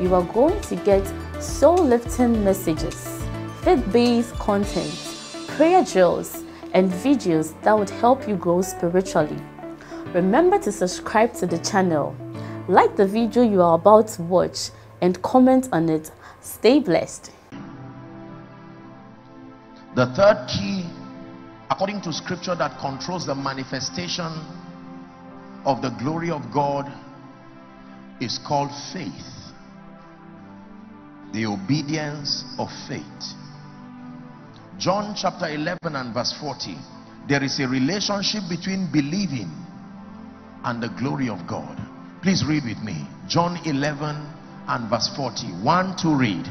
you are going to get soul-lifting messages, faith-based content, prayer drills, and videos that would help you grow spiritually. Remember to subscribe to the channel, like the video you are about to watch, and comment on it. Stay blessed. The third key, according to scripture, that controls the manifestation of the glory of God is called faith. The obedience of faith. John chapter 11 and verse 40. There is a relationship between believing and the glory of God. Please read with me. John 11 and verse 40. One to read.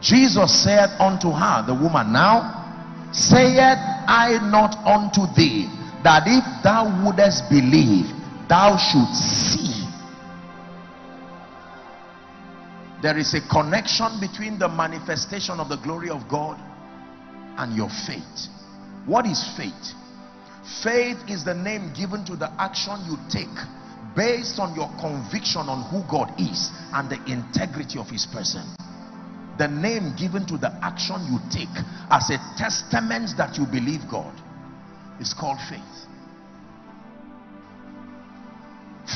Jesus said unto her, the woman, Now saith I not unto thee that if thou wouldest believe, thou should see. There is a connection between the manifestation of the glory of God and your faith. What is faith? Faith is the name given to the action you take based on your conviction on who God is and the integrity of his person. The name given to the action you take as a testament that you believe God is called faith.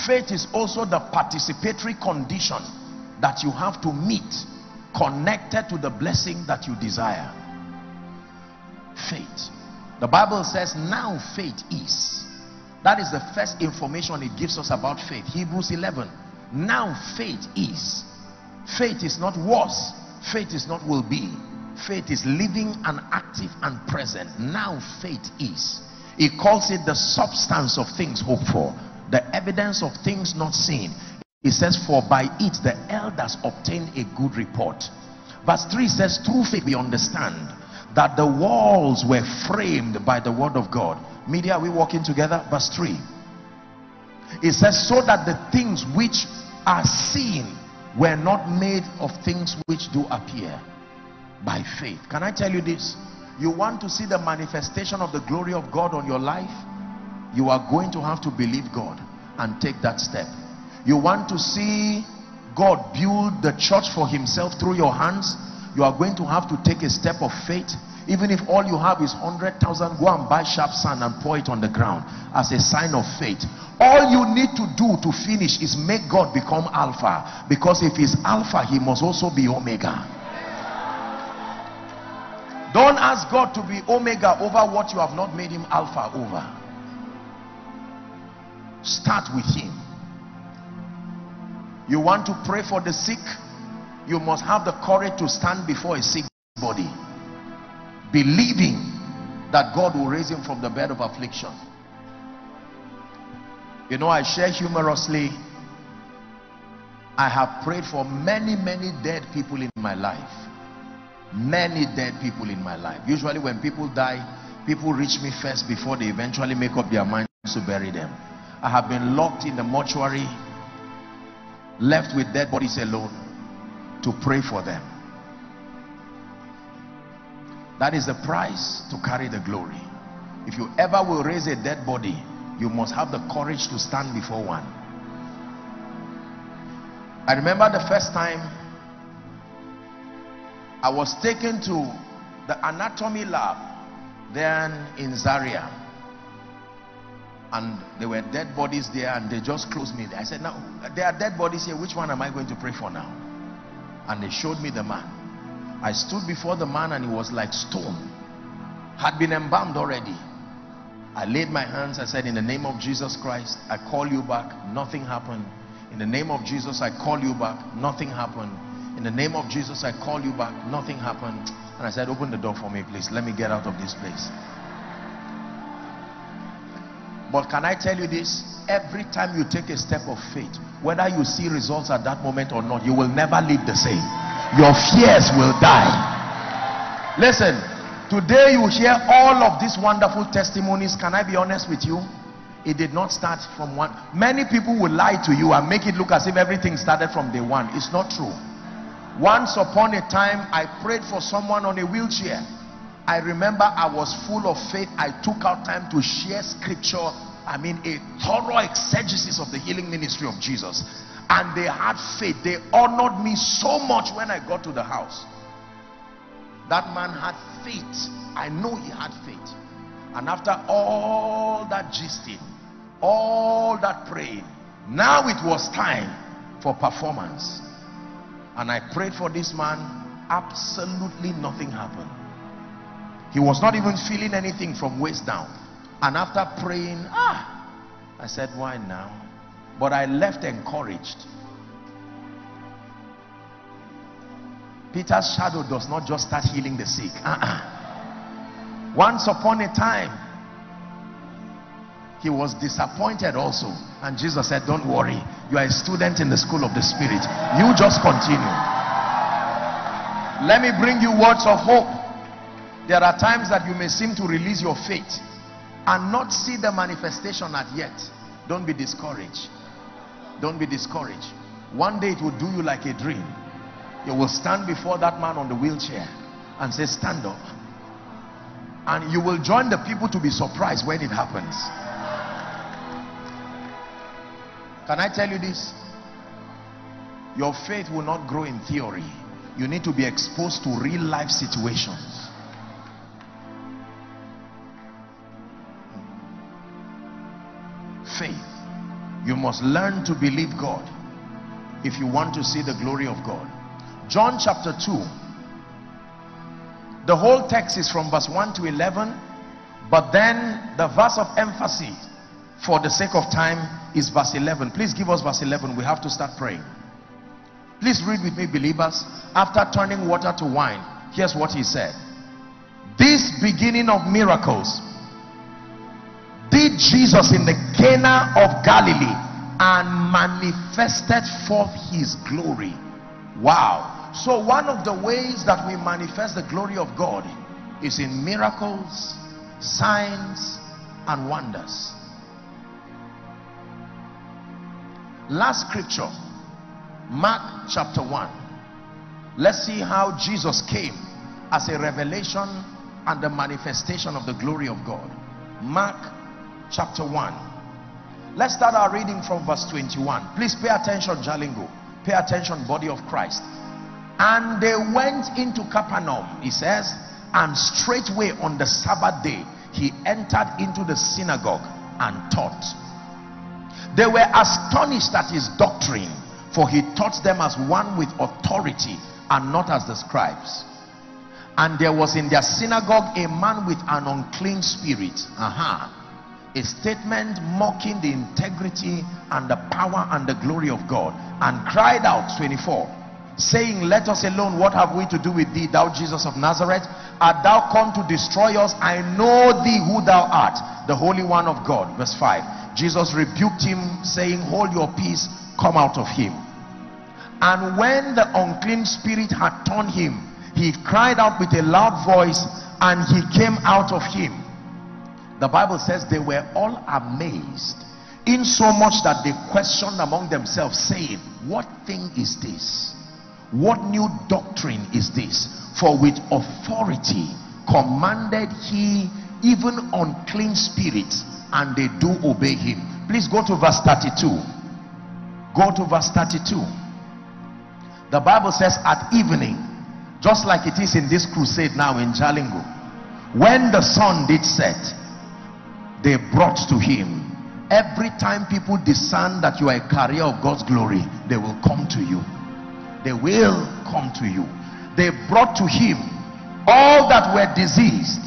Faith is also the participatory condition that you have to meet connected to the blessing that you desire. Faith. The bible says now faith is. That is the first information it gives us about faith. Hebrews 11 now faith is. Faith is not was faith is not will be. Faith is living and active and present. Now faith is. He calls it the substance of things hoped for the evidence of things not seen he says for by it the elders obtained a good report verse 3 says through faith we understand that the walls were framed by the word of God. Media, are we walking together? Verse 3. It says, so that the things which are seen were not made of things which do appear by faith. Can I tell you this? You want to see the manifestation of the glory of God on your life? You are going to have to believe God and take that step. You want to see God build the church for himself through your hands? you are going to have to take a step of faith. Even if all you have is 100,000 go and buy sharp sand and pour it on the ground as a sign of faith. All you need to do to finish is make God become alpha because if he's alpha he must also be omega. Don't ask God to be omega over what you have not made him alpha over. Start with him you want to pray for the sick you must have the courage to stand before a sick body believing that God will raise him from the bed of affliction. You know I share humorously I have prayed for many many dead people in my life. Many dead people in my life. Usually when people die people reach me first before they eventually make up their minds to bury them. I have been locked in the mortuary left with dead bodies alone to pray for them. That is the price to carry the glory. If you ever will raise a dead body you must have the courage to stand before one. I remember the first time I was taken to the anatomy lab then in Zaria and there were dead bodies there and they just closed me. I said now there are dead bodies here. Which one am I going to pray for now? And they showed me the man. I stood before the man and he was like stone. Had been embalmed already. I laid my hands. I said in the name of Jesus Christ I call you back. Nothing happened. In the name of Jesus I call you back. Nothing happened. In the name of Jesus I call you back. Nothing happened. And I said open the door for me please. Let me get out of this place but can I tell you this? Every time you take a step of faith whether you see results at that moment or not you will never live the same. Your fears will die. Listen today you hear all of these wonderful testimonies. Can i be honest with you? It did not start from one. Many people will lie to you and make it look as if everything started from day one. It's not true. Once upon a time i prayed for someone on a wheelchair i remember i was full of faith. I took out time to share scripture. I mean a thorough exegesis of the healing ministry of jesus. And they had faith. They honored me so much when i got to the house. That man had faith. I know he had faith. And after all that gisting all that praying now it was time for performance. And i prayed for this man. Absolutely nothing happened he was not even feeling anything from waist down. And after praying ah i said why now? But i left encouraged. Peter's shadow does not just start healing the sick. Uh -uh. once upon a time he was disappointed also. And jesus said don't worry. You are a student in the school of the spirit. You just continue. Let me bring you words of hope there are times that you may seem to release your faith and not see the manifestation at yet don't be discouraged don't be discouraged one day it will do you like a dream you will stand before that man on the wheelchair and say stand up and you will join the people to be surprised when it happens can I tell you this? Your faith will not grow in theory. You need to be exposed to real life situations. You must learn to believe God if you want to see the glory of God. John chapter 2. The whole text is from verse 1 to 11. But then the verse of emphasis for the sake of time is verse 11 please give us verse 11 we have to start praying please read with me believers after turning water to wine here's what he said this beginning of miracles jesus in the cana of galilee and manifested forth his glory. Wow. So one of the ways that we manifest the glory of god is in miracles signs and wonders. Last scripture mark chapter 1 let's see how jesus came as a revelation and the manifestation of the glory of god. Mark chapter 1 let's start our reading from verse 21 please pay attention jalingo pay attention body of christ and they went into capernaum he says and straightway on the sabbath day he entered into the synagogue and taught they were astonished at his doctrine, for he taught them as one with authority and not as the scribes. And there was in their synagogue a man with an unclean spirit. Aha. A statement mocking the integrity and the power and the glory of God. And cried out, 24, saying, Let us alone. What have we to do with thee, thou Jesus of Nazareth? Art thou come to destroy us? I know thee who thou art, the Holy One of God. Verse 5 Jesus rebuked him saying, hold your peace, come out of him. And when the unclean spirit had torn him, he cried out with a loud voice and he came out of him. The Bible says they were all amazed in so much that they questioned among themselves saying, what thing is this? What new doctrine is this? For with authority commanded he even unclean spirits and they do obey him please go to verse 32 go to verse 32 the bible says at evening just like it is in this crusade now in jalingo when the sun did set they brought to him. Every time people discern that you are a carrier of god's glory they will come to you. They will come to you. They brought to him all that were diseased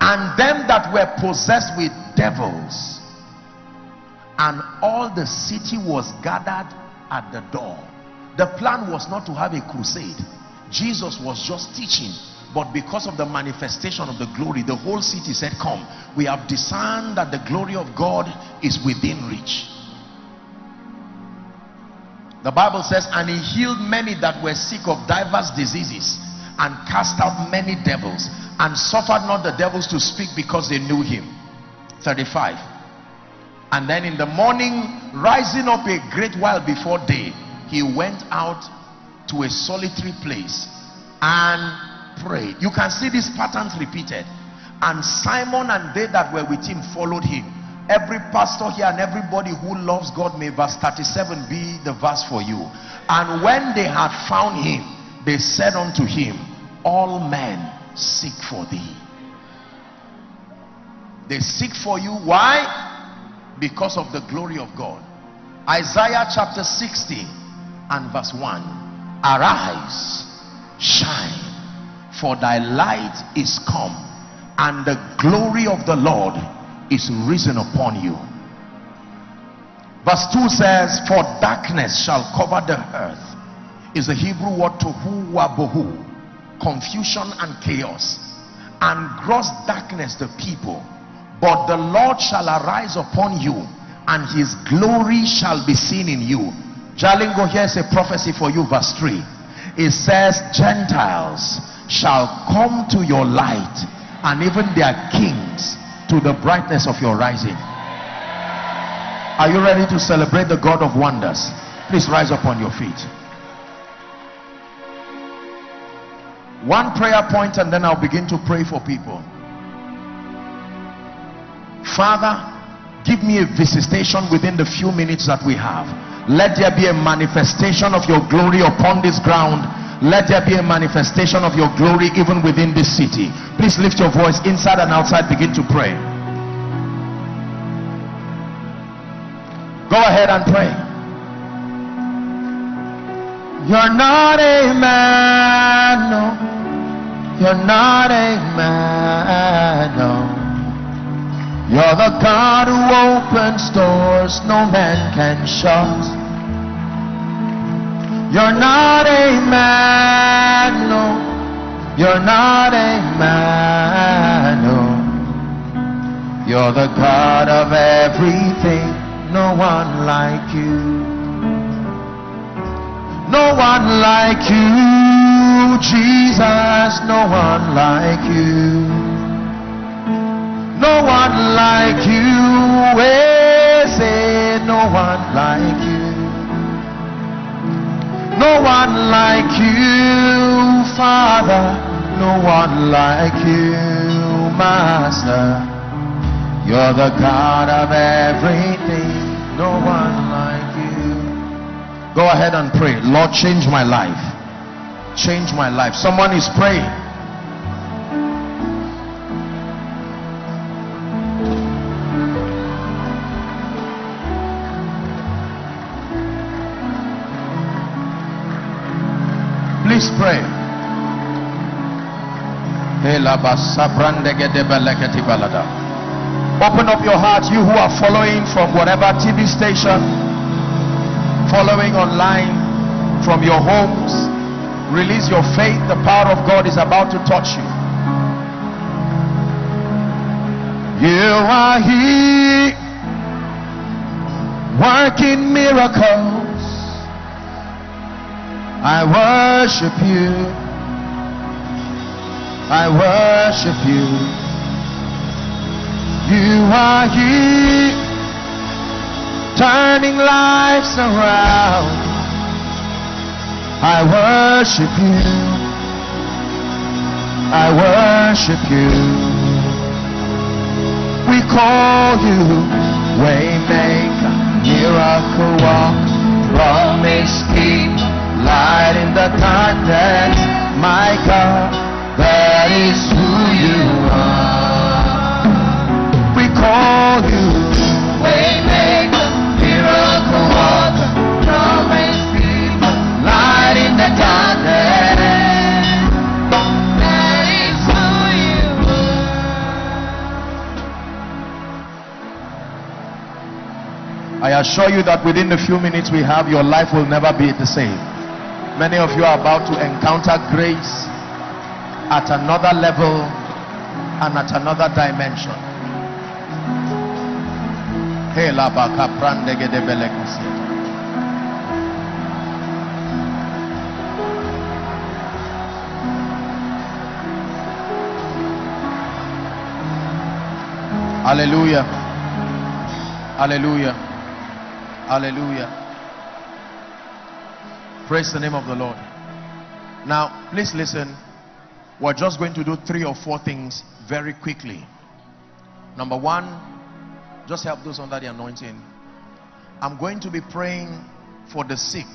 and them that were possessed with devils. And all the city was gathered at the door. The plan was not to have a crusade. Jesus was just teaching but because of the manifestation of the glory the whole city said come we have discerned that the glory of god is within reach The Bible says, and he healed many that were sick of diverse diseases and cast out many devils and suffered not the devils to speak because they knew him. 35. And then in the morning, rising up a great while before day, he went out to a solitary place and prayed. You can see these patterns repeated. And Simon and they that were with him followed him. Every pastor here and everybody who loves God may verse 37 be the verse for you. And when they had found him they said unto him all men seek for thee. They seek for you. Why? Because of the glory of God. Isaiah chapter 60 and verse 1 arise shine for thy light is come and the glory of the Lord is risen upon you. Verse 2 says for darkness shall cover the earth is the hebrew word tohu wabohu confusion and chaos and gross darkness the people. But the lord shall arise upon you and his glory shall be seen in you. Jalingo here's a prophecy for you verse 3 it says gentiles shall come to your light and even their kings to the brightness of your rising. Are you ready to celebrate the God of wonders? Please rise up on your feet. One prayer point and then I'll begin to pray for people. Father, give me a visitation within the few minutes that we have. Let there be a manifestation of your glory upon this ground let there be a manifestation of your glory even within this city. Please lift your voice inside and outside. Begin to pray. Go ahead and pray. You're not a man no. You're not a man no. You're the God who opens doors no man can shut you're not a man, no. You're not a man, no. You're the God of everything, no one like you. No one like you, Jesus, no one like you. No one like you, we say no one like you. No one like you, Father. No one like you, Master. You're the God of everything. No one like you. Go ahead and pray. Lord, change my life. Change my life. Someone is praying. Please pray. Open up your heart, you who are following from whatever TV station, following online, from your homes. Release your faith. The power of God is about to touch you. You are here, working miracles. I worship you. I worship you. You are here, turning lives around. I worship you. I worship you. We call you Waymaker, Miracle Worker, Promise Keeper light in the darkness, my God, that is who you are. We call you Waymaker, miracle worker, promise keeper, light in the darkness. That is who you are. I assure you that within the few minutes we have, your life will never be the same. Many of you are about to encounter grace at another level and at another dimension. Hallelujah. Hallelujah. Hallelujah. Praise the name of the Lord. Now, please listen. We're just going to do three or four things very quickly. Number one, just help those under the anointing. I'm going to be praying for the sick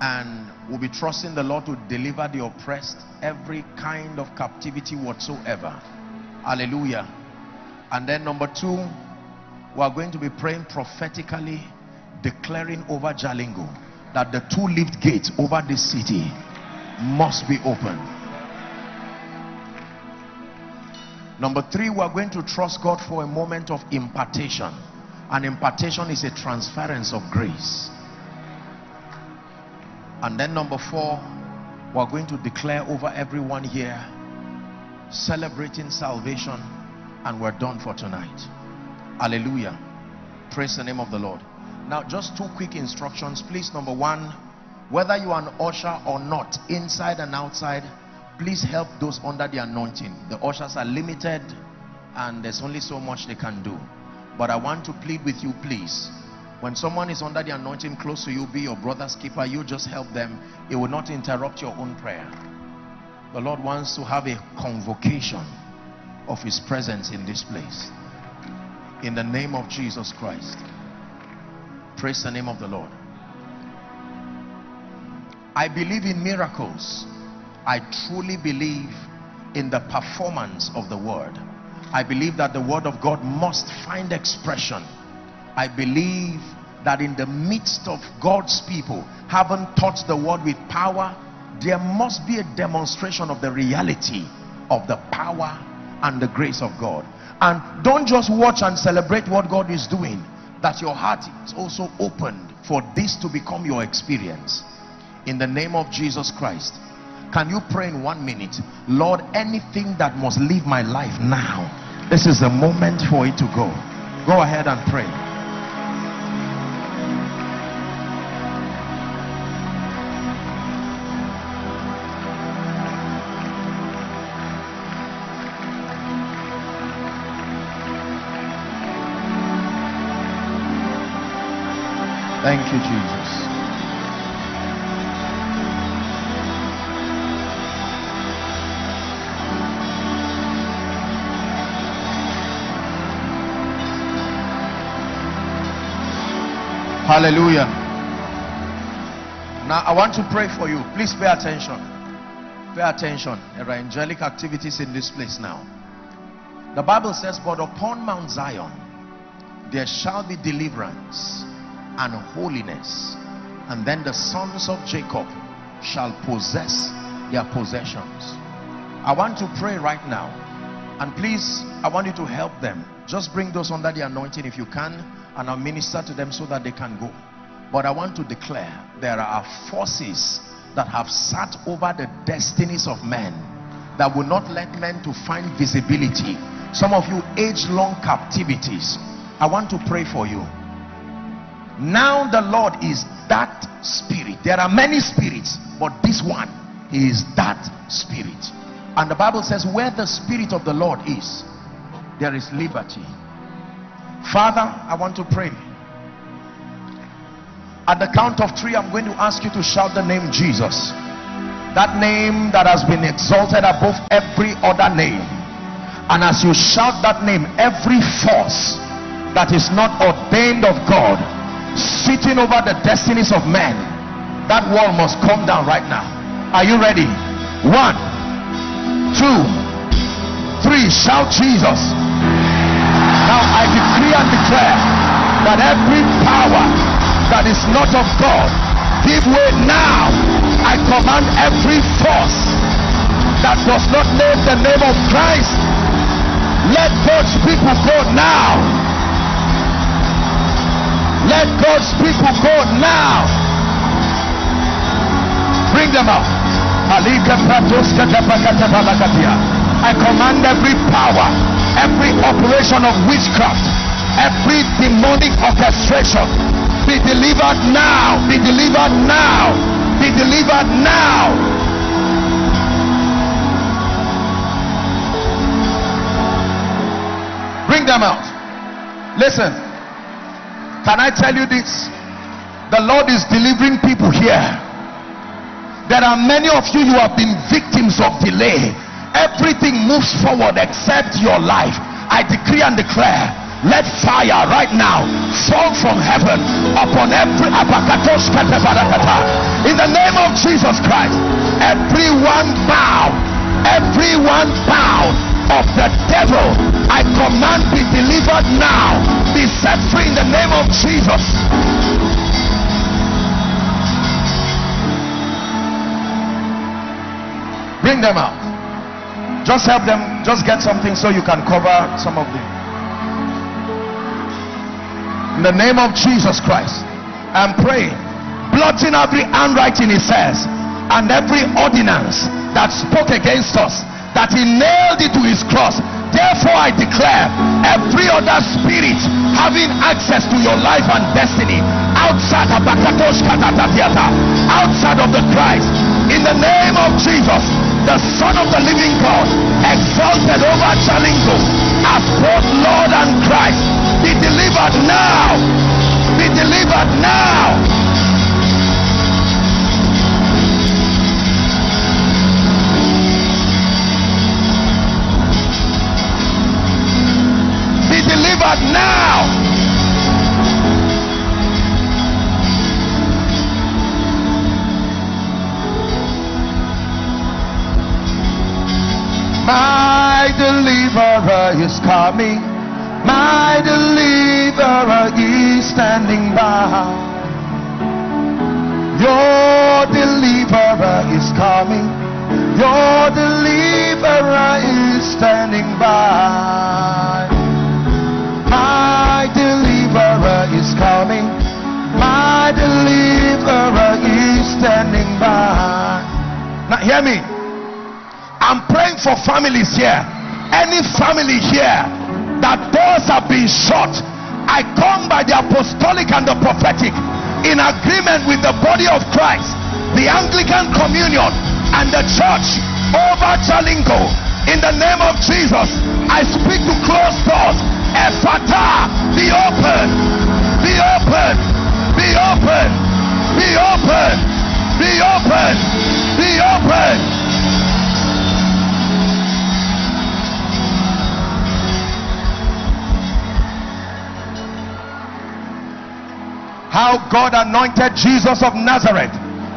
and we'll be trusting the Lord to deliver the oppressed every kind of captivity whatsoever. Hallelujah. And then number two, we are going to be praying prophetically, declaring over Jalingo that the two lift gates over this city must be open. Number three, we are going to trust God for a moment of impartation. An impartation is a transference of grace. And then number four, we are going to declare over everyone here, celebrating salvation and we're done for tonight hallelujah praise the name of the lord now just two quick instructions. Please number one whether you are an usher or not inside and outside please help those under the anointing. The ushers are limited and there's only so much they can do. But i want to plead with you please. When someone is under the anointing close to you be your brother's keeper you just help them. It will not interrupt your own prayer. The lord wants to have a convocation of his presence in this place. In the name of Jesus Christ praise the name of the Lord I believe in miracles I truly believe in the performance of the word I believe that the word of God must find expression I believe that in the midst of God's people having taught the word with power there must be a demonstration of the reality of the power and the grace of God. And don't just watch and celebrate what God is doing. That your heart is also opened for this to become your experience. In the name of Jesus Christ. Can you pray in one minute? Lord, anything that must leave my life now. This is the moment for it to go. Go ahead and pray. Thank you, Jesus. Hallelujah. Now I want to pray for you. Please pay attention. Pay attention. There are angelic activities in this place now. The Bible says, But upon Mount Zion there shall be deliverance and holiness. And then the sons of Jacob shall possess their possessions. I want to pray right now. And please I want you to help them. Just bring those under the anointing if you can and I'll minister to them so that they can go. But I want to declare there are forces that have sat over the destinies of men that will not let men to find visibility. Some of you age-long captivities. I want to pray for you now the Lord is that spirit. There are many spirits but this one is that spirit. And the Bible says where the spirit of the Lord is there is liberty. Father I want to pray. At the count of three I'm going to ask you to shout the name Jesus. That name that has been exalted above every other name. And as you shout that name every force that is not ordained of God sitting over the destinies of men. That wall must come down right now. Are you ready? One two three shout jesus. Now i decree and declare that every power that is not of god give way now. I command every force that does not name the name of christ let god's people go now let God's people go now. Bring them out. I command every power, every operation of witchcraft, every demonic orchestration be delivered now, be delivered now, be delivered now. Bring them out. Listen. Can I tell you this? The Lord is delivering people here. There are many of you, you have been victims of delay. Everything moves forward except your life. I decree and declare let fire right now fall from heaven upon every in the name of jesus christ everyone bow everyone bow of the devil. I command be delivered now. Be set free in the name of jesus. Bring them out. Just help them. Just get something so you can cover some of them. In the name of Jesus Christ. I'm praying. Blotting every handwriting he says and every ordinance that spoke against us that he nailed it to his cross therefore I declare every other spirit having access to your life and destiny outside outside of the Christ in the name of Jesus the son of the living God exalted over Jalingo as both Lord and Christ be delivered now. Be delivered now. Delivered now. My deliverer is coming my deliverer is standing by. Your deliverer is coming. Your deliverer is standing by. My deliverer is coming. My deliverer is standing by. Now, hear me. I'm praying for families here. Any family here that doors have been shut i come by the apostolic and the prophetic in agreement with the body of christ the anglican communion and the church over Jalingo in the name of jesus i speak to closed doors be open. Be open. Be open. Be open. Be open. Be open. How God anointed Jesus of Nazareth.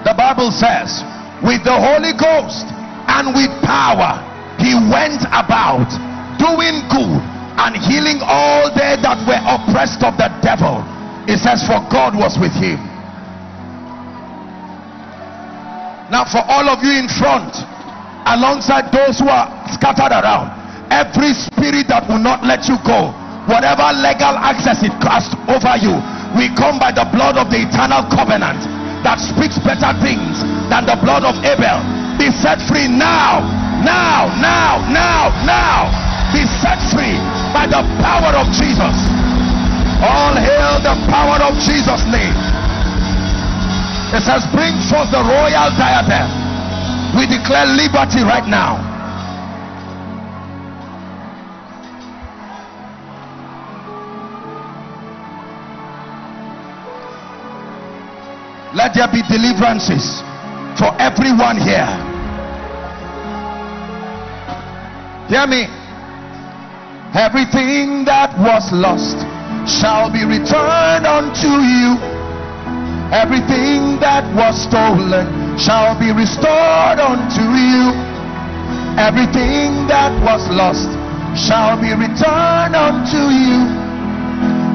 The Bible says, with the Holy Ghost and with power, he went about doing good and healing all they that were oppressed of the devil. It says, for God was with him. Now, for all of you in front, alongside those who are scattered around, every spirit that will not let you go, whatever legal access it cast over you, we come by the blood of the eternal covenant that speaks better things than the blood of Abel. Be set free now, now, now, now, now. Be set free by the power of Jesus. All hail the power of Jesus' name. It says, Bring forth the royal diadem. We declare liberty right now. let there be deliverances for everyone here hear me everything that was lost shall be returned unto you everything that was stolen shall be restored unto you everything that was lost shall be returned unto you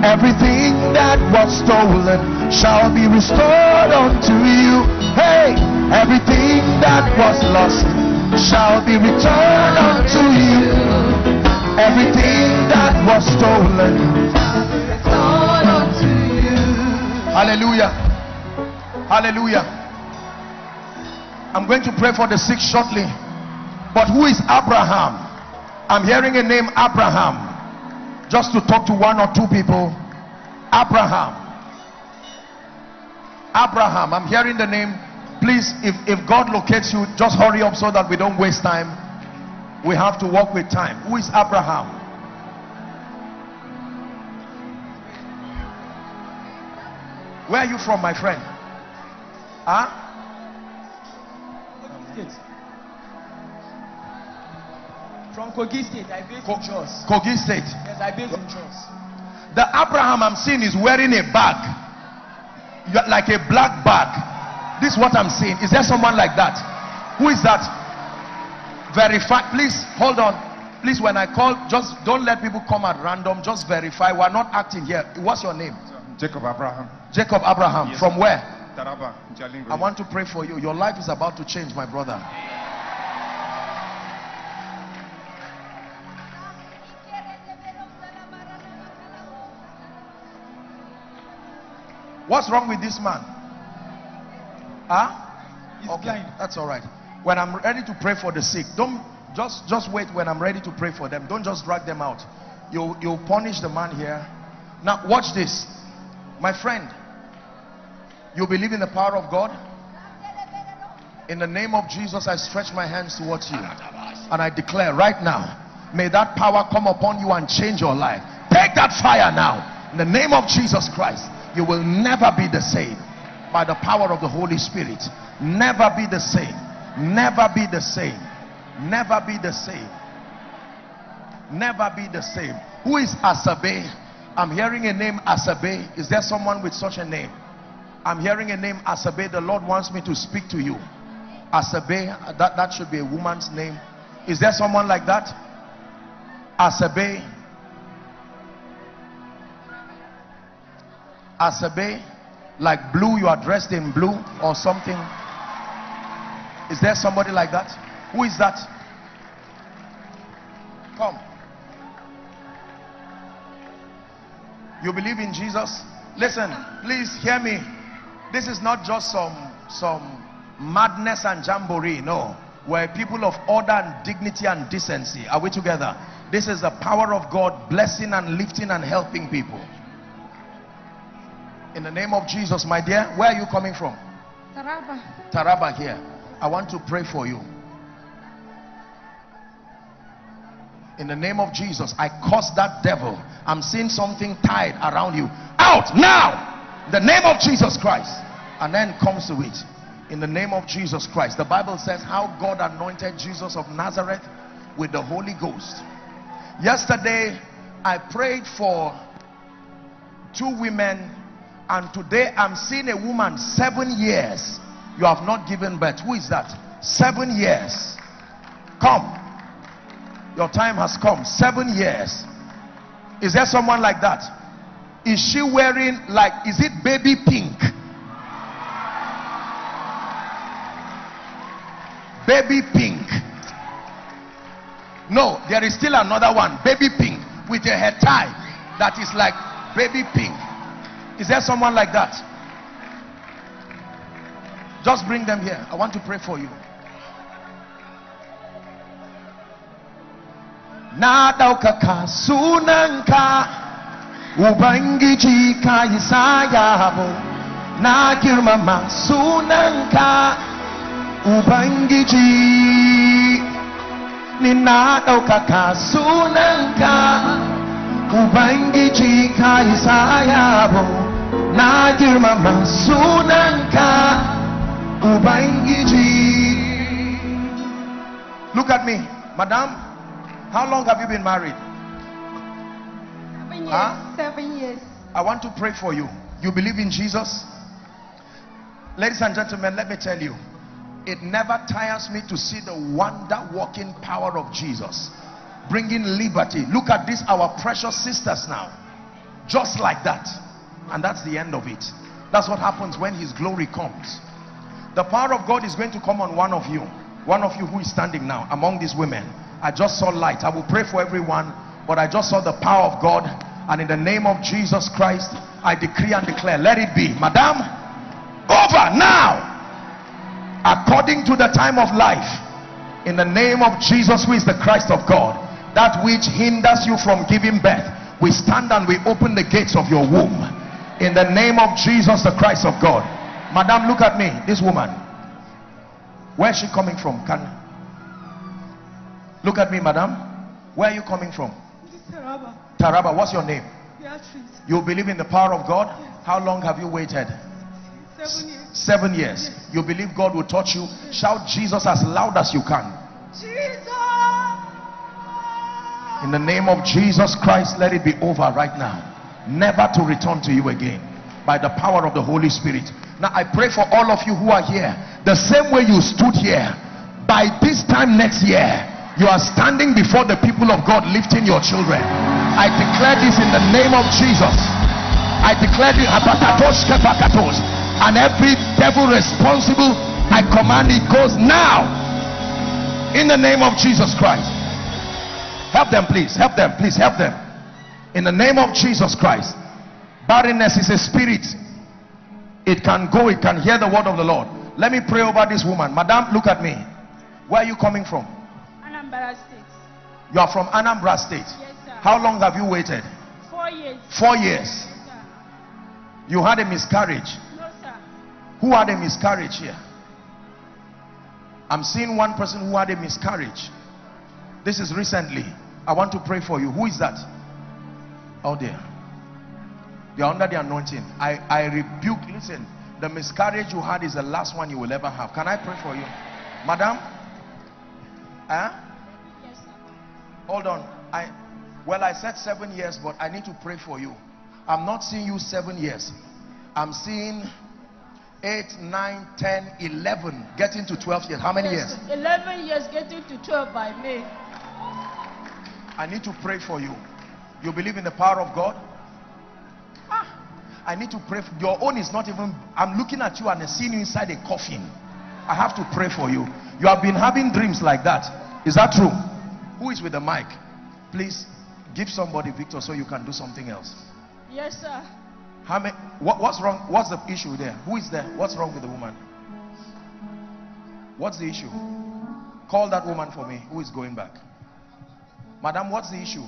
everything that was stolen shall be restored unto you. Hey, everything that was lost shall be returned unto you. Everything that was stolen. Hallelujah. Hallelujah. I'm going to pray for the sick shortly. But who is Abraham? I'm hearing a name Abraham. Just to talk to one or two people. Abraham. Abraham. I'm hearing the name. Please, if, if God locates you, just hurry up so that we don't waste time we have to walk with time. Who is abraham? Where are you from my friend? Huh? From kogi state i based kogi state. Yes i based in jos. The abraham i'm seeing is wearing a bag. Like a black bag. This is what i'm seeing. Is there someone like that? Who is that? Verify. Please hold on. Please, when I call, just don't let people come at random. Just verify. We're not acting here. What's your name? Jacob Abraham, Jacob Abraham. Yes, From where? Taraba, Jalingo. I want to pray for you. Your life is about to change, my brother. What's wrong with this man? Huh? He's Okay, blind. that's all right. When I'm ready to pray for the sick, don't just just wait when I'm ready to pray for them. Don't just drag them out. You you punish the man here. Now watch this. My friend, you believe in the power of God? In the name of Jesus, I stretch my hands towards you. And I declare right now, may that power come upon you and change your life. Take that fire now. In the name of Jesus Christ, you will never be the same. By the power of the Holy Spirit. Never be the same. Never be the same. Never be the same. Never be the same. Who is Asabe? I'm hearing a name Asabe. Is there someone with such a name? I'm hearing a name Asabe. The Lord wants me to speak to you. Asabe, that, that should be a woman's name. Is there someone like that? Asabe. Asabe, like blue, you are dressed in blue or something. Is there somebody like that? Who is that? Come. You believe in Jesus? Listen, please hear me. This is not just some some madness and jamboree. No, we're people of order and dignity and decency. Are we together? This is the power of God blessing and lifting and helping people. In the name of Jesus, my dear, where are you coming from? Taraba. Taraba here. I want to pray for you. In the name of Jesus, I curse that devil. I'm seeing something tied around you. Out now! The name of Jesus Christ. And then comes to it. In the name of Jesus Christ. The Bible says how God anointed Jesus of Nazareth with the Holy Ghost. Yesterday, I prayed for two women and today I'm seeing a woman seven years you have not given birth. Who is that? Seven years. Come. Your time has come. Seven years. Is there someone like that? Is she wearing like is it baby pink? Baby pink. No there is still another one. Baby pink. With a hair tie that is like baby pink. Is there someone like that? Just bring them here. I want to pray for you. Na ɗaukaka sunanka Ubangiji ka yi Na girmama sunanka Ubangiji Ni na ɗaukaka sunanka Ubangiji ka yi na girmama sunanka Ubangiji. Look at me, madam. How long have you been married? Seven years. Huh? Seven years. I want to pray for you. You believe in Jesus? Ladies and gentlemen, let me tell you, it never tires me to see the wonder working power of Jesus bringing liberty. Look at this, our precious sisters now, just like that. And that's the end of it. That's what happens when His glory comes. The power of God is going to come on one of you, one of you who is standing now among these women. I just saw light. I will pray for everyone, but I just saw the power of God. And in the name of Jesus Christ, I decree and declare, let it be. Madam, over now, according to the time of life, in the name of Jesus, who is the Christ of God, that which hinders you from giving birth, we stand and we open the gates of your womb. In the name of Jesus, the Christ of God. Madam, look at me. This woman. Where is she coming from? Can Look at me, madam. Where are you coming from? Taraba. Taraba. What's your name? Beatrice. You believe in the power of God? How long have you waited? Seven years. Seven years. You believe God will touch you? Shout Jesus as loud as you can. Jesus! In the name of Jesus Christ, let it be over right now. Never to return to you again. By the power of the Holy Spirit. Now I pray for all of you who are here. The same way you stood here. By this time next year, you are standing before the people of God lifting your children. I declare this in the name of Jesus. I declare this. And every devil responsible, I command it goes now. In the name of Jesus Christ. Help them, please. Help them, please. Help them. In the name of Jesus Christ. Barrenness is a spirit. It can go, it can hear the word of the Lord. Let me pray over this woman. Madam, look at me. Where are you coming from? Anambra State. You are from Anambra State. Yes, sir. How long have you waited? Four years. Four years. Yes. You had a miscarriage. No, sir. Who had a miscarriage here? I'm seeing one person who had a miscarriage. This is recently. I want to pray for you. Who is that? Oh dear. You're under the anointing. I, I rebuke, listen, the miscarriage you had is the last one you will ever have. Can I pray for you? Madam? Huh? Yes. Hold on. I well, I said seven years, but I need to pray for you. I'm not seeing you seven years. I'm seeing eight, nine, ten, eleven, getting to 12 years. How many years? Yes, sir. 11 years getting to 12 by May. I need to pray for you. You believe in the power of God? I need to pray. For, your own is not even. I'm looking at you and I seeing you inside a coffin. I have to pray for you. You have been having dreams like that. Is that true? Who is with the mic? Please give somebody Victor so you can do something else. Yes, sir. How many? What, what's wrong? What's the issue there? Who is there? What's wrong with the woman? What's the issue? Call that woman for me. Who is going back? Madam, what's the issue?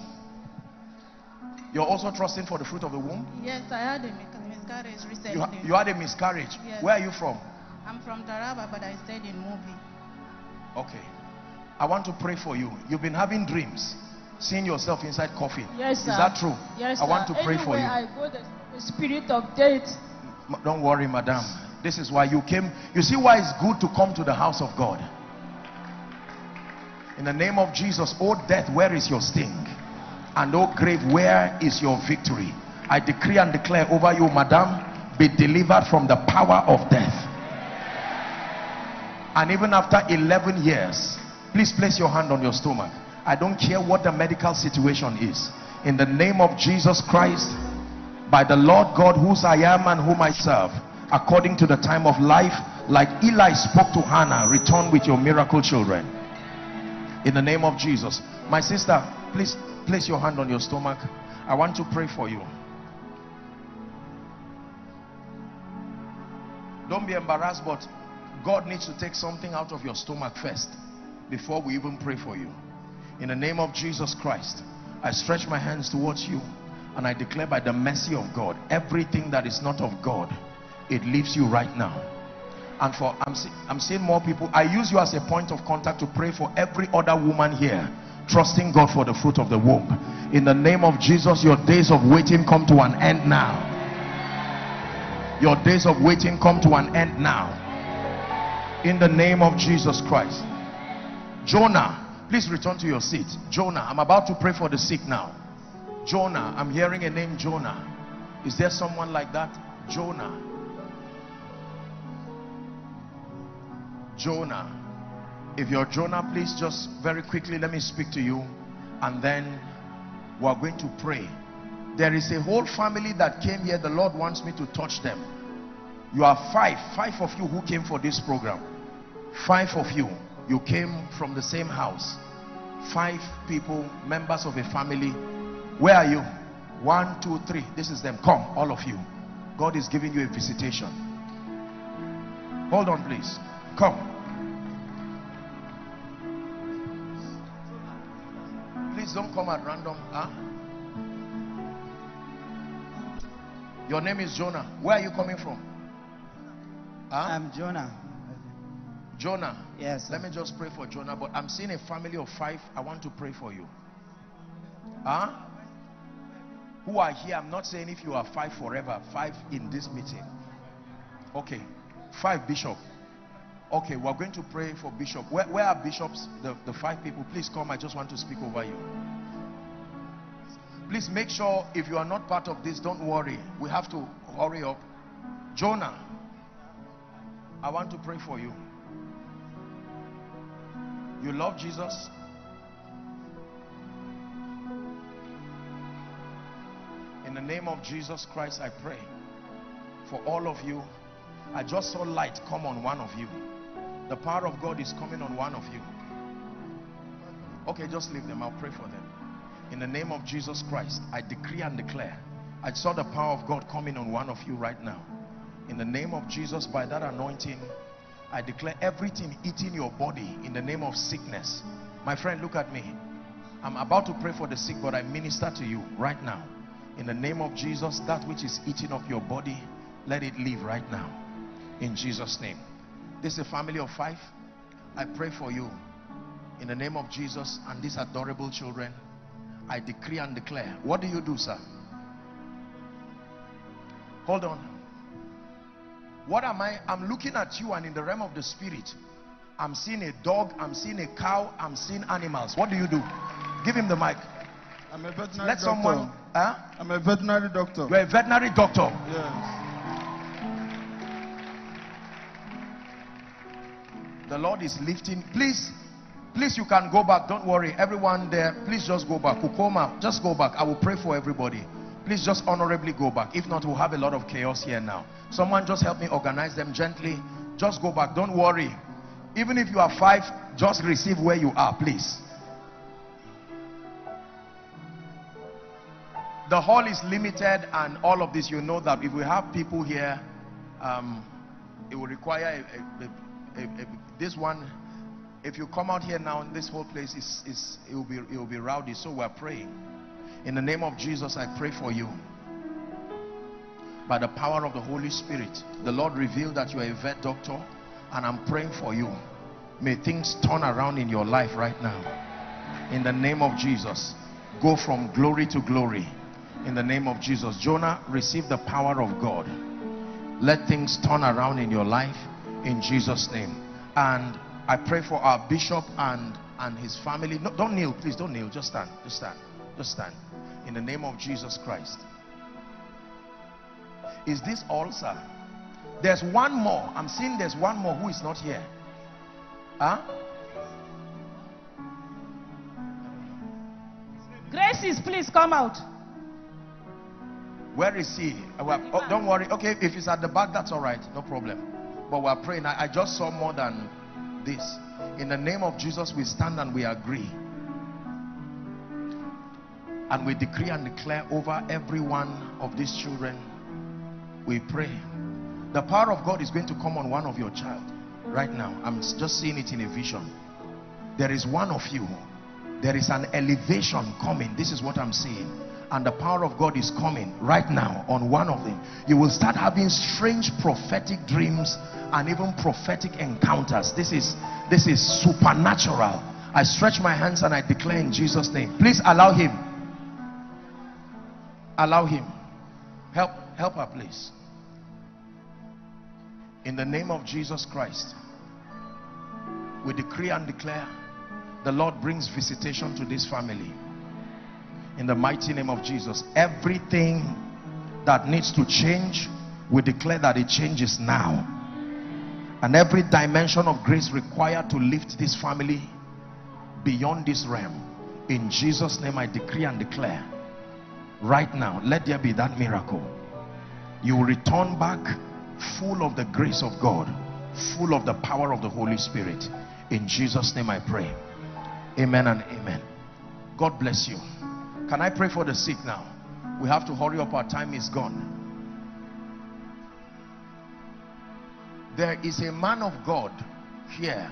You're also trusting for the fruit of the womb? Yes, I had a miscarriage recently. You, ha- you had a miscarriage. Yes. Where are you from? I'm from Taraba, but I stayed in Mubi. Okay. I want to pray for you. You've been having dreams, seeing yourself inside coffin. Yes, sir. Is that true? Yes, I want to pray for Anywhere you. I go, the, the spirit of death. Don't worry, madam. This is why you came. You see why it's good to come to the house of God. In the name of Jesus, oh death, where is your sting? And oh grave, where is your victory? I decree and declare over you, madam, be delivered from the power of death. And even after 11 years, please place your hand on your stomach. I don't care what the medical situation is. In the name of Jesus Christ, by the Lord God whose I am and whom I serve, according to the time of life, like Eli spoke to Hannah, return with your miracle children. In the name of Jesus. My sister, please place your hand on your stomach. I want to pray for you. Don't be embarrassed, but God needs to take something out of your stomach first before we even pray for you. In the name of Jesus Christ, I stretch my hands towards you and I declare by the mercy of God, everything that is not of God, it leaves you right now. And for I'm, see, I'm seeing more people. I use you as a point of contact to pray for every other woman here, trusting God for the fruit of the womb. In the name of Jesus, your days of waiting come to an end now. Your days of waiting come to an end now. In the name of Jesus Christ. Jonah, please return to your seat. Jonah, I'm about to pray for the sick now. Jonah, I'm hearing a name Jonah. Is there someone like that? Jonah. Jonah. If you're Jonah, please just very quickly let me speak to you and then we're going to pray. There is a whole family that came here. The Lord wants me to touch them. You are five, five of you who came for this program. Five of you, you came from the same house. Five people, members of a family. Where are you? One, two, three. This is them. Come, all of you. God is giving you a visitation. Hold on, please. Come. Please don't come at random. Huh? Your name is Jonah. Where are you coming from? Huh? I'm Jonah. Jonah. Yes. Let me just pray for Jonah. But I'm seeing a family of five. I want to pray for you. Huh? who are here i'm not saying if you are five forever five in this meeting okay five bishop okay we're going to pray for bishop where, where are bishops the, the five people please come i just want to speak over you please make sure if you are not part of this don't worry. We have to hurry up. Jonah i want to pray for you. You love jesus? In the name of jesus christ i pray for all of you. I just saw light come on one of you. The power of god is coming on one of you. Okay just leave them. I'll pray for them in the name of jesus christ i decree and declare i saw the power of god coming on one of you right now. In the name of jesus by that anointing i declare everything eating your body in the name of sickness. My friend look at me. I'm about to pray for the sick but i minister to you right now. In the name of jesus that which is eating up your body let it leave right now. In jesus name. This is a family of five. I pray for you. In the name of jesus and these adorable children i decree and declare what do you do sir hold on what am i i'm looking at you and in the realm of the spirit i'm seeing a dog i'm seeing a cow i'm seeing animals what do you do give him the mic I'm a veterinary let doctor. someone huh? I'm a veterinary doctor. you're a veterinary doctor Yes. the lord is lifting please please you can go back. Don't worry. Everyone there please just go back. Kukoma just go back. I will pray for everybody. Please just honorably go back. If not we'll have a lot of chaos here now. Someone just help me organize them gently. Just go back. Don't worry. Even if you are five just receive where you are please. The hall is limited and all of this you know that if we have people here um, it will require a, a, a, this one if you come out here now this whole place is, is it will be it will be rowdy. So we're praying. In the name of jesus i pray for you. By the power of the holy spirit the lord revealed that you are a vet doctor and i'm praying for you. May things turn around in your life right now. In the name of jesus go from glory to glory. In the name of jesus. Jonah receive the power of god. Let things turn around in your life. In jesus name. And i pray for our bishop and and his family no don't kneel please don't kneel just stand just stand just stand in the name of jesus christ is this all sir there's one more i'm seeing there's one more who is not here huh Graces, please come out. Where is he? Uh, oh, don't worry. Okay, if he's at the back, that's all right. No problem. But we're praying. I, I just saw more than this. In the name of Jesus, we stand and we agree. And we decree and declare over every one of these children. We pray. The power of God is going to come on one of your child right now. I'm just seeing it in a vision. There is one of you. There is an elevation coming. This is what I'm seeing and the power of God is coming right now on one of them you will start having strange prophetic dreams and even prophetic encounters. This is this is supernatural. I stretch my hands and I declare in Jesus name. Please allow him. Allow him. Help help her please. In the name of Jesus Christ we decree and declare the Lord brings visitation to this family in the mighty name of Jesus. Everything that needs to change we declare that it changes now. And every dimension of grace required to lift this family beyond this realm in Jesus name I decree and declare right now let there be that miracle. You will return back full of the grace of God full of the power of the Holy Spirit. In Jesus name I pray. Amen and amen. God bless you can I pray for the sick now? We have to hurry up. Our time is gone. There is a man of God here.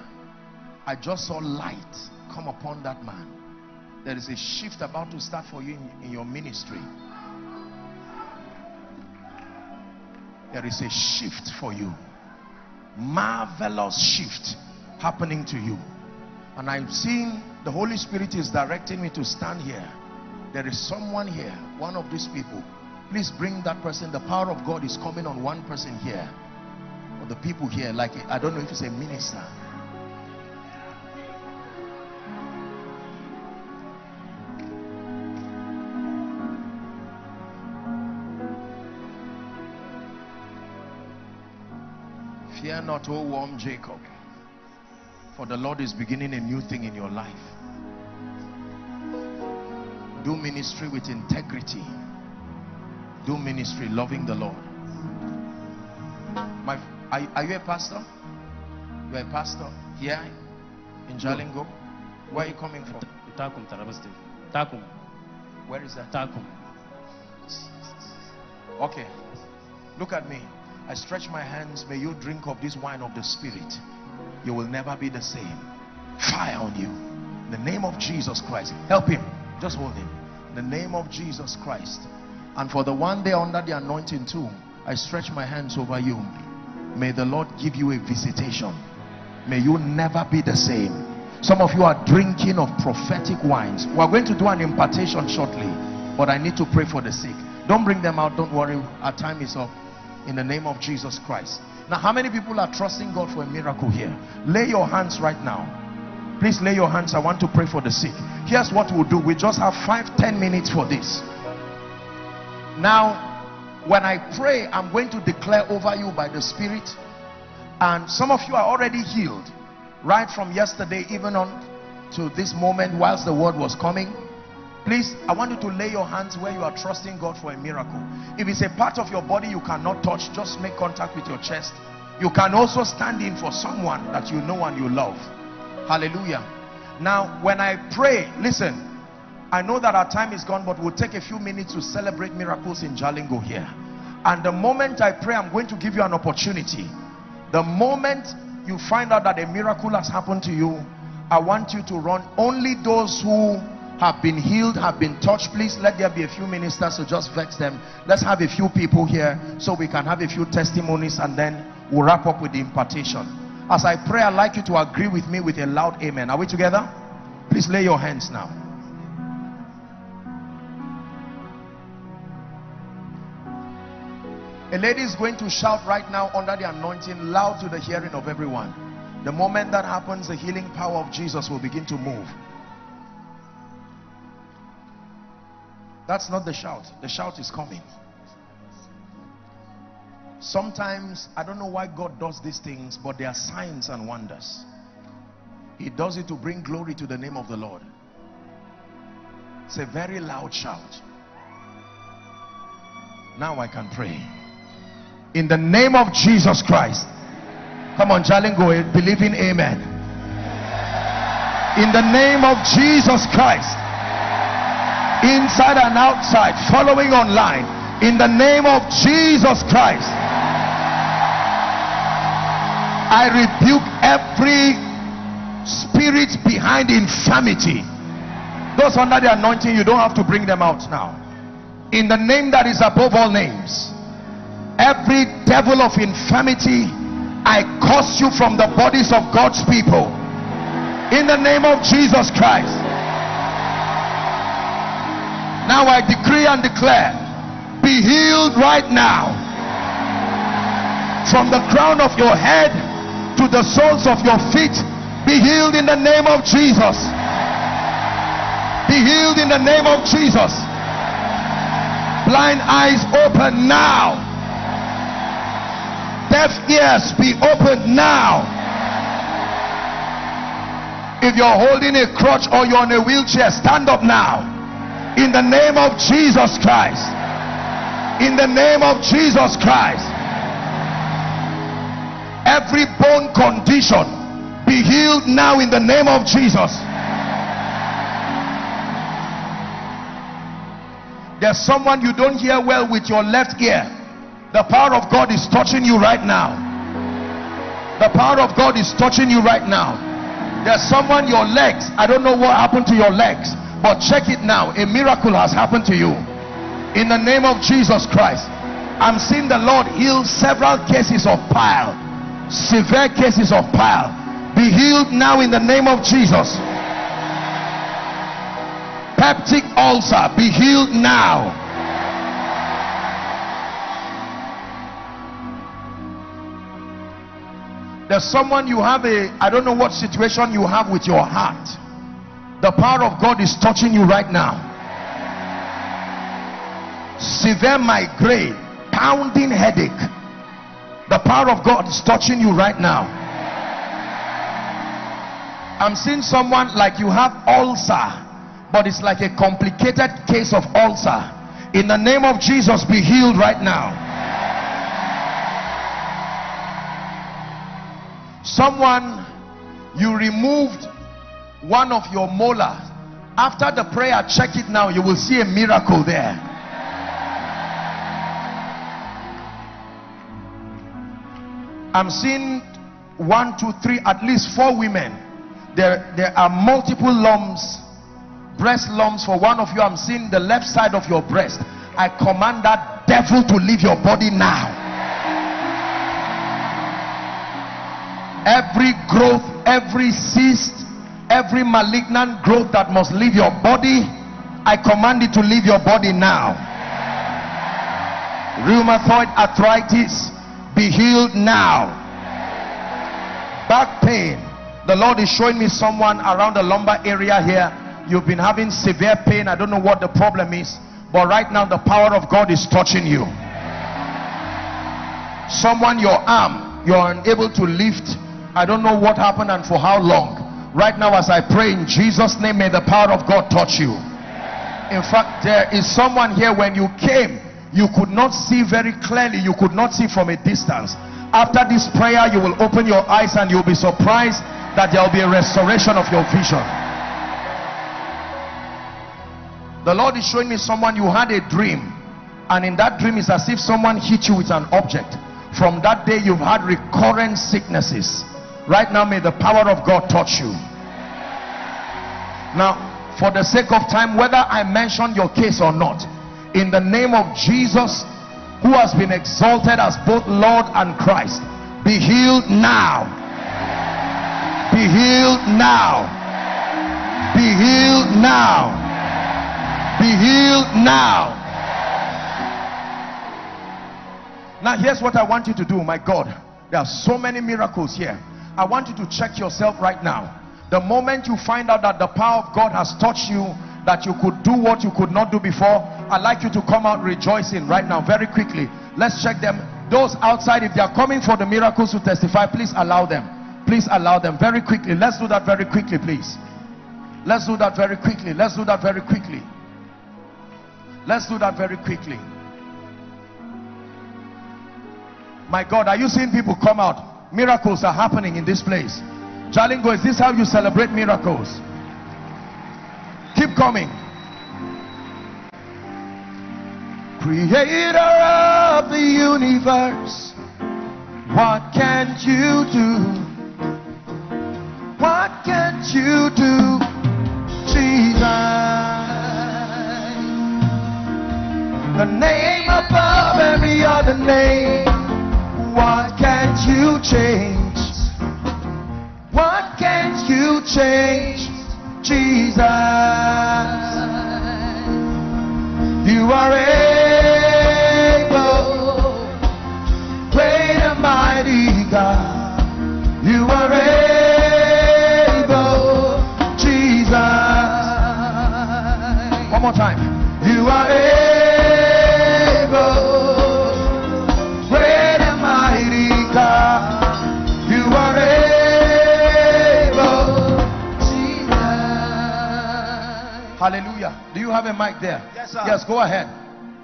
I just saw light come upon that man. There is a shift about to start for you in, in your ministry. There is a shift for you. Marvelous shift happening to you. And I'm seeing the Holy Spirit is directing me to stand here There is someone here, one of these people. Please bring that person. The power of God is coming on one person here. Or the people here, like I don't know if it's a minister. Fear not, O warm Jacob, for the Lord is beginning a new thing in your life. Do ministry with integrity. Do ministry loving the Lord. My, are, are you a pastor? You're a pastor here in Jalingo? Where are you coming from? Takum. Takum, Where is that? Takum. Okay. Look at me. I stretch my hands. May you drink of this wine of the Spirit. You will never be the same. Fire on you. In the name of Jesus Christ. Help him. Just hold him. In the name of Jesus Christ. And for the one day under the anointing too, I stretch my hands over you. May the Lord give you a visitation. May you never be the same. Some of you are drinking of prophetic wines. We are going to do an impartation shortly, but I need to pray for the sick. Don't bring them out. Don't worry. Our time is up. In the name of Jesus Christ. Now, how many people are trusting God for a miracle here? Lay your hands right now. Please lay your hands. I want to pray for the sick. Here's what we'll do. We just have five, ten minutes for this. Now, when I pray, I'm going to declare over you by the Spirit. And some of you are already healed. Right from yesterday, even on to this moment, whilst the word was coming. Please, I want you to lay your hands where you are trusting God for a miracle. If it's a part of your body you cannot touch, just make contact with your chest. You can also stand in for someone that you know and you love. Hallelujah. Now, when I pray, listen, I know that our time is gone, but we'll take a few minutes to celebrate miracles in Jalingo here. And the moment I pray, I'm going to give you an opportunity. The moment you find out that a miracle has happened to you, I want you to run. Only those who have been healed, have been touched, please let there be a few ministers to just vex them. Let's have a few people here so we can have a few testimonies and then we'll wrap up with the impartation. As I pray, I'd like you to agree with me with a loud amen. Are we together? Please lay your hands now. A lady is going to shout right now under the anointing loud to the hearing of everyone. The moment that happens, the healing power of Jesus will begin to move. That's not the shout. The shout is coming. Sometimes, I don't know why God does these things, but they are signs and wonders. He does it to bring glory to the name of the Lord. It's a very loud shout. Now I can pray. In the name of Jesus Christ. Come on, Jalingo, believe in amen. In the name of Jesus Christ. Inside and outside, following online. In the name of Jesus Christ. I rebuke every spirit behind infirmity. Those under the anointing, you don't have to bring them out now. In the name that is above all names every devil of infirmity I curse you from the bodies of God's people in the name of Jesus Christ now I decree and declare be healed right now from the crown of your head to the soles of your feet be healed in the name of Jesus. Be healed in the name of Jesus. Blind eyes open now. Deaf ears be opened now. If you're holding a crutch or you're on a wheelchair stand up now. In the name of Jesus Christ. In the name of Jesus Christ every bone condition be healed now in the name of Jesus. There's someone you don't hear well with your left ear. The power of God is touching you right now. The power of God is touching you right now. There's someone your legs I don't know what happened to your legs but check it now. A miracle has happened to you. In the name of Jesus Christ I'm seeing the Lord heal several cases of pile severe cases of pile. Be healed now in the name of Jesus. Peptic ulcer. Be healed now. There's someone you have a i don't know what situation you have with your heart. The power of god is touching you right now. Severe migraine pounding headache the power of god is touching you right now. I'm seeing someone like you have ulcer but it's like a complicated case of ulcer. In the name of jesus be healed right now. Someone you removed one of your molars after the prayer check it now. You will see a miracle there i'm seeing one two three at least four women. There there are multiple lumps breast lumps. For one of you i'm seeing the left side of your breast. I command that devil to leave your body now. Every growth every cyst every malignant growth that must leave your body i command it to leave your body now. Rheumatoid arthritis be healed now. Back pain. The lord is showing me someone around the lumbar area here. You've been having severe pain. I don't know what the problem is but right now the power of god is touching you. Someone your arm you're unable to lift. I don't know what happened and for how long. Right now as I pray in Jesus name may the power of God touch you. In fact there is someone here. When you came you could not see very clearly you could not see from a distance. After this prayer you will open your eyes and you'll be surprised that there will be a restoration of your vision. The Lord is showing me someone you had a dream and in that dream it's as if someone hit you with an object. From that day you've had recurrent sicknesses right now may the power of God touch you now for the sake of time whether I mention your case or not in the name of Jesus who has been exalted as both Lord and Christ be healed now. Be healed now. Be healed now. Be healed now. Now here's what I want you to do my God. There are so many miracles here. I want you to check yourself right now. The moment you find out that the power of God has touched you, that you could do what you could not do before, I'd like you to come out rejoicing right now, very quickly. Let's check them. Those outside, if they are coming for the miracles to testify, please allow them. Please allow them very quickly. Let's do that very quickly, please. Let's do that very quickly. Let's do that very quickly. Let's do that very quickly. My God, are you seeing people come out? miracles are happening in this place Jalingo is this how you celebrate miracles keep coming creator of the universe what can't you do what can't you do Jesus the name above every other name what can't you change? What can't you change? Jesus. You are Hallelujah. Do you have a mic there? Yes, sir. Yes, go ahead.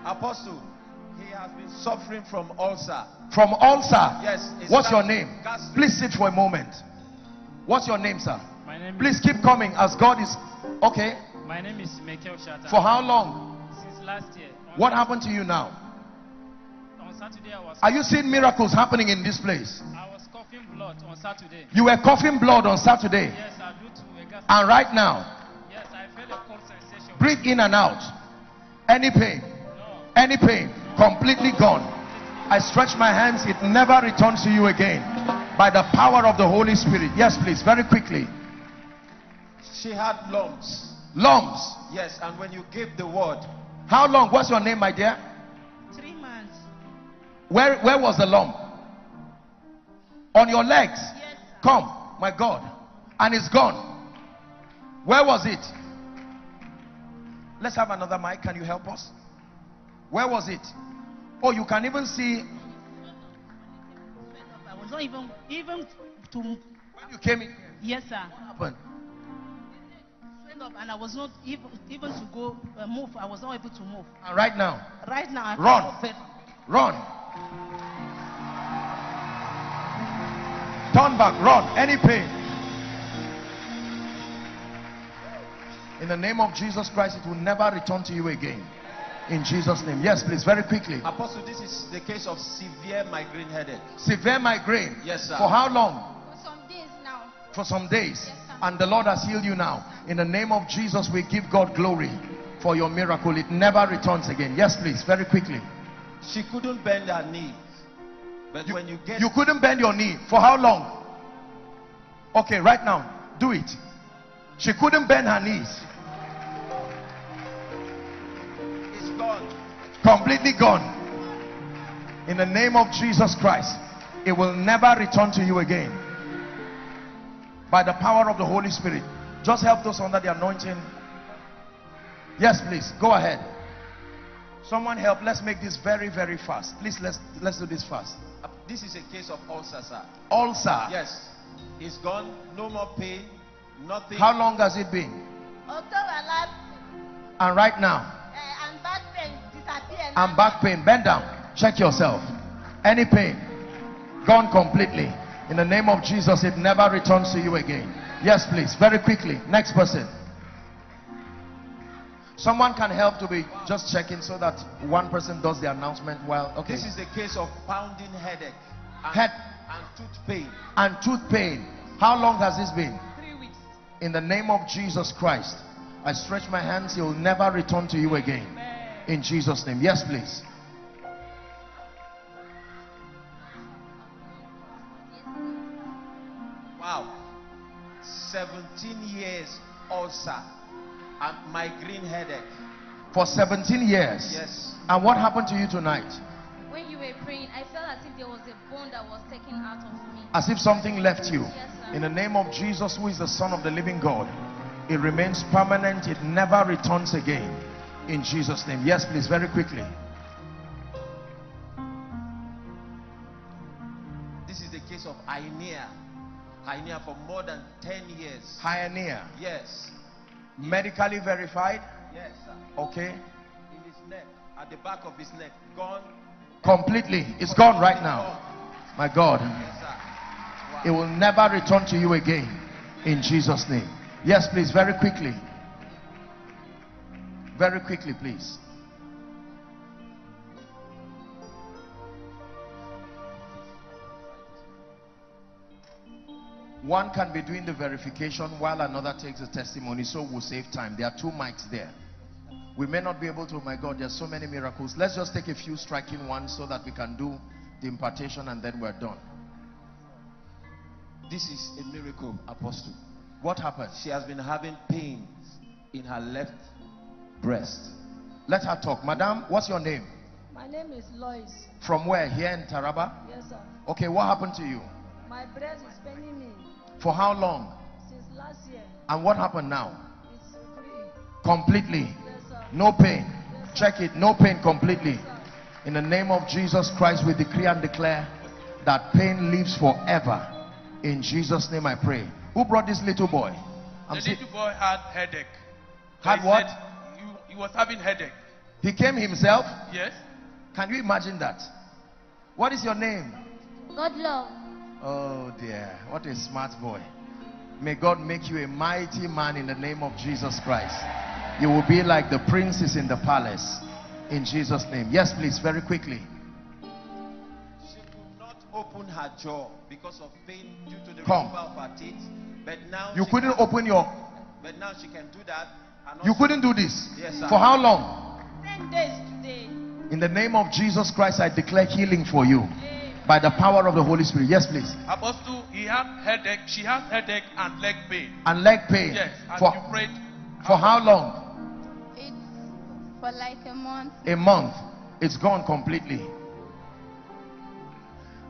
Apostle, he has been suffering from ulcer. From ulcer? Yes. What's your name? Please sit for a moment. What's your name, sir? My name Please keep coming as God is. Okay. My name is Michael Shata. For how long? Since last year. On What happened to you now? On Saturday, I was. Are you seeing miracles happening in this place? I was coughing blood on Saturday. You were coughing blood on Saturday. Yes, I do to a gas. And right now, Yes, I felt a cold sensation. breathe in and out. Any pain? No. Any pain? Completely gone. I stretch my hands, it never returns to you again. By the power of the Holy Spirit. Yes, please, very quickly. She had lumps. Lumps. Yes, and when you give the word, How long? What's your name, my dear? Three months. Where, where was the lump? On your legs. Yes, sir. Come, my God. And it's gone. Where was it? Let's have another mic. Can you help us? Where was it? Oh, you can even see I was not even, even to, when you came in. yes, sir. What happened? Up and I was not even, even to go uh, move. I was not able to move. And right now, Right now, I Run. can't move it. run. Turn back, run. Any pain. In the name of Jesus Christ, it will never return to you again. In Jesus' name. Yes, please, very quickly. Apostle, this is the case of severe migraine headache. Severe migraine. Yes, sir. For how long? For some days now. For some days. Yes, sir. And the Lord has healed you now. In the name of Jesus, we give God glory for your miracle. It never returns again. Yes, please, very quickly. She couldn't bend her knees. But You, when you get you couldn't bend your knee. For how long? Okay, right now, do it. She couldn't bend her knees. Gone. Completely gone. In the name of Jesus Christ, it will never return to you again. By the power of the Holy Spirit. Just help those under the anointing. Yes, please. Go ahead. Someone help. Let's make this very, very fast. Please, let's let's do this fast. This is a case of ulcer, sir. Ulcer. Yes. It's gone. No more pain. Nothing. How long has it been? October last, And right now, and back pain. Bend down. Check yourself. Any pain? Gone completely. In the name of Jesus, it never returns to you again. Yes, please. Very quickly. Next person. Someone can help to be just checking so that one person does the announcement while. Okay. This is the case of pounding headache and, Head and tooth pain. and tooth pain. How long has this been? Three weeks. In the name of Jesus Christ, I stretch my hands. He will never return to you again. In Jesus' name. Yes, please. Wow. 17 years ulcer and migraine headache. For 17 years. Yes. And what happened to you tonight? When you were praying, I felt as if there was a bone that was taken out of me. As if something left you. Yes, sir. In the name of Jesus, who is the Son of the living God, it remains permanent, it never returns again. In Jesus' name. Yes, please, very quickly. This is the case of Ainea. Ainea for more than 10 years. Pioneer. Yes. Medically verified. Yes, sir. Okay. In his neck, at the back of his neck, gone. Completely. It's gone right now. My God. Yes. Wow. It will never return to you again. In Jesus' name. Yes, please, very quickly. Very quickly, please. One can be doing the verification while another takes the testimony, so we'll save time. There are two mics there. We may not be able to, oh my God, there's so many miracles. Let's just take a few striking ones so that we can do the impartation and then we're done. This is a miracle, Apostle. What happened? She has been having pains in her left breast. Let her talk. Madam, what's your name? My name is Lois. From where? Here in Taraba? Yes, sir. Okay, what happened to you? My breast is paining me For how long? since last year. And what happened now? It's free. Completely. Yes, sir. No pain. Yes, sir. Check it. No pain completely. Yes. In the name of Jesus Christ, we decree and declare that pain lives forever. In Jesus' name I pray. Who brought this little boy? I'm the little boy had headache. Had He what? Said He, he was having headache. He came himself. Yes. Can you imagine that? What is your name? Godlove. Oh dear, what a smart boy. May God make you a mighty man in the name of Jesus Christ. You will be like the princes in the palace. In Jesus' name. Yes, please, very quickly. She could not open her jaw because of pain due to the Come. removal of her teeth. But now You couldn't can, open your. But now she can do that. And You couldn't do this. Yes, sir. For how long? Ten days today. In the name of Jesus Christ, I declare healing for you by the power of the Holy Spirit. Yes, please. Apostle, he had headache. She has headache and leg pain. And leg pain. Yes. And For, you prayed. For how long? It's for like a month. A month. It's gone completely.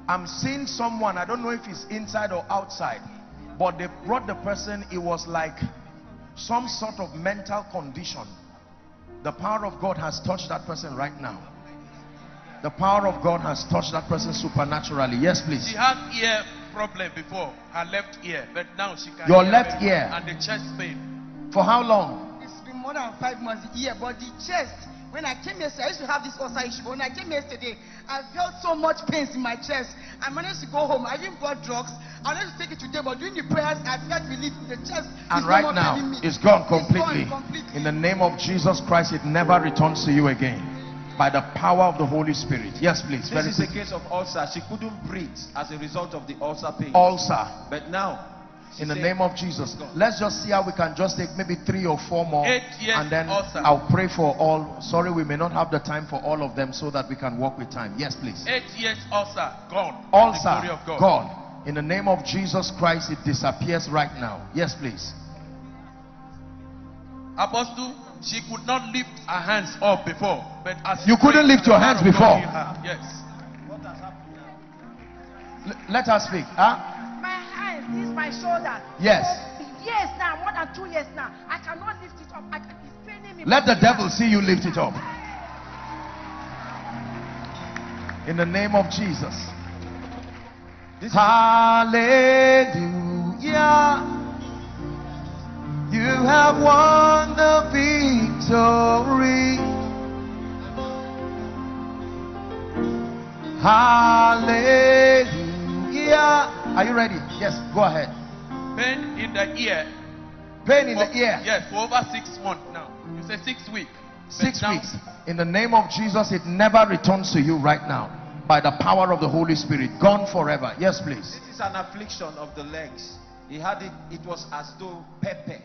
I'm seeing someone, I don't know if it's inside or outside, but they brought the person, it was like some sort of mental condition. The power of God has touched that person right now. The power of God has touched that person supernaturally. Yes, please. She had ear problem before, her left ear, but now she can Your left ear. And the chest pain. For how long? It's been more than five months here, but the chest, when I came yesterday, I used to have this ulcer issue, but when I came yesterday, I felt so much pains in my chest. I managed to go home. I even bought drugs. I wanted to take it today, but during the prayers, I felt relief. in The chest And is no right now, it's gone It's completely. gone completely. In the name of Jesus Christ, it never returns to you again. By the power of the Holy Spirit. Yes, please. This Very is a case of ulcer. She couldn't breathe as a result of the ulcer pain. Ulcer. But now, she In the name of Jesus. Let's just see how we can just take maybe three or four more. And then. I'll pray for all. Sorry, we may not have the time for all of them so that we can work with time. Yes, please. Eight years ulcer gone. Ulcer. glory of God. God. In the name of Jesus Christ, it disappears right now. Yes, please. Apostle, she could not lift her hands up before, but as You couldn't lift your hands power of God before? Yes. Let us speak. Huh? My this is my shoulder. Yes. For years now, more than two years now. I cannot lift it up. I, can- it's paining me. Let the devil see you lift it up. In the name of Jesus. Hallelujah. You have won the victory. Hallelujah. Are you ready? Yes, go ahead. Pain in the ear. Pain in For- the ear. Yes, for over six months now. You say six weeks. Six now- weeks. In the name of Jesus, it never returns to you right now. By the power of the Holy Spirit. Gone forever. Yes, please. This is an affliction of the legs. He had it, it was as though pepper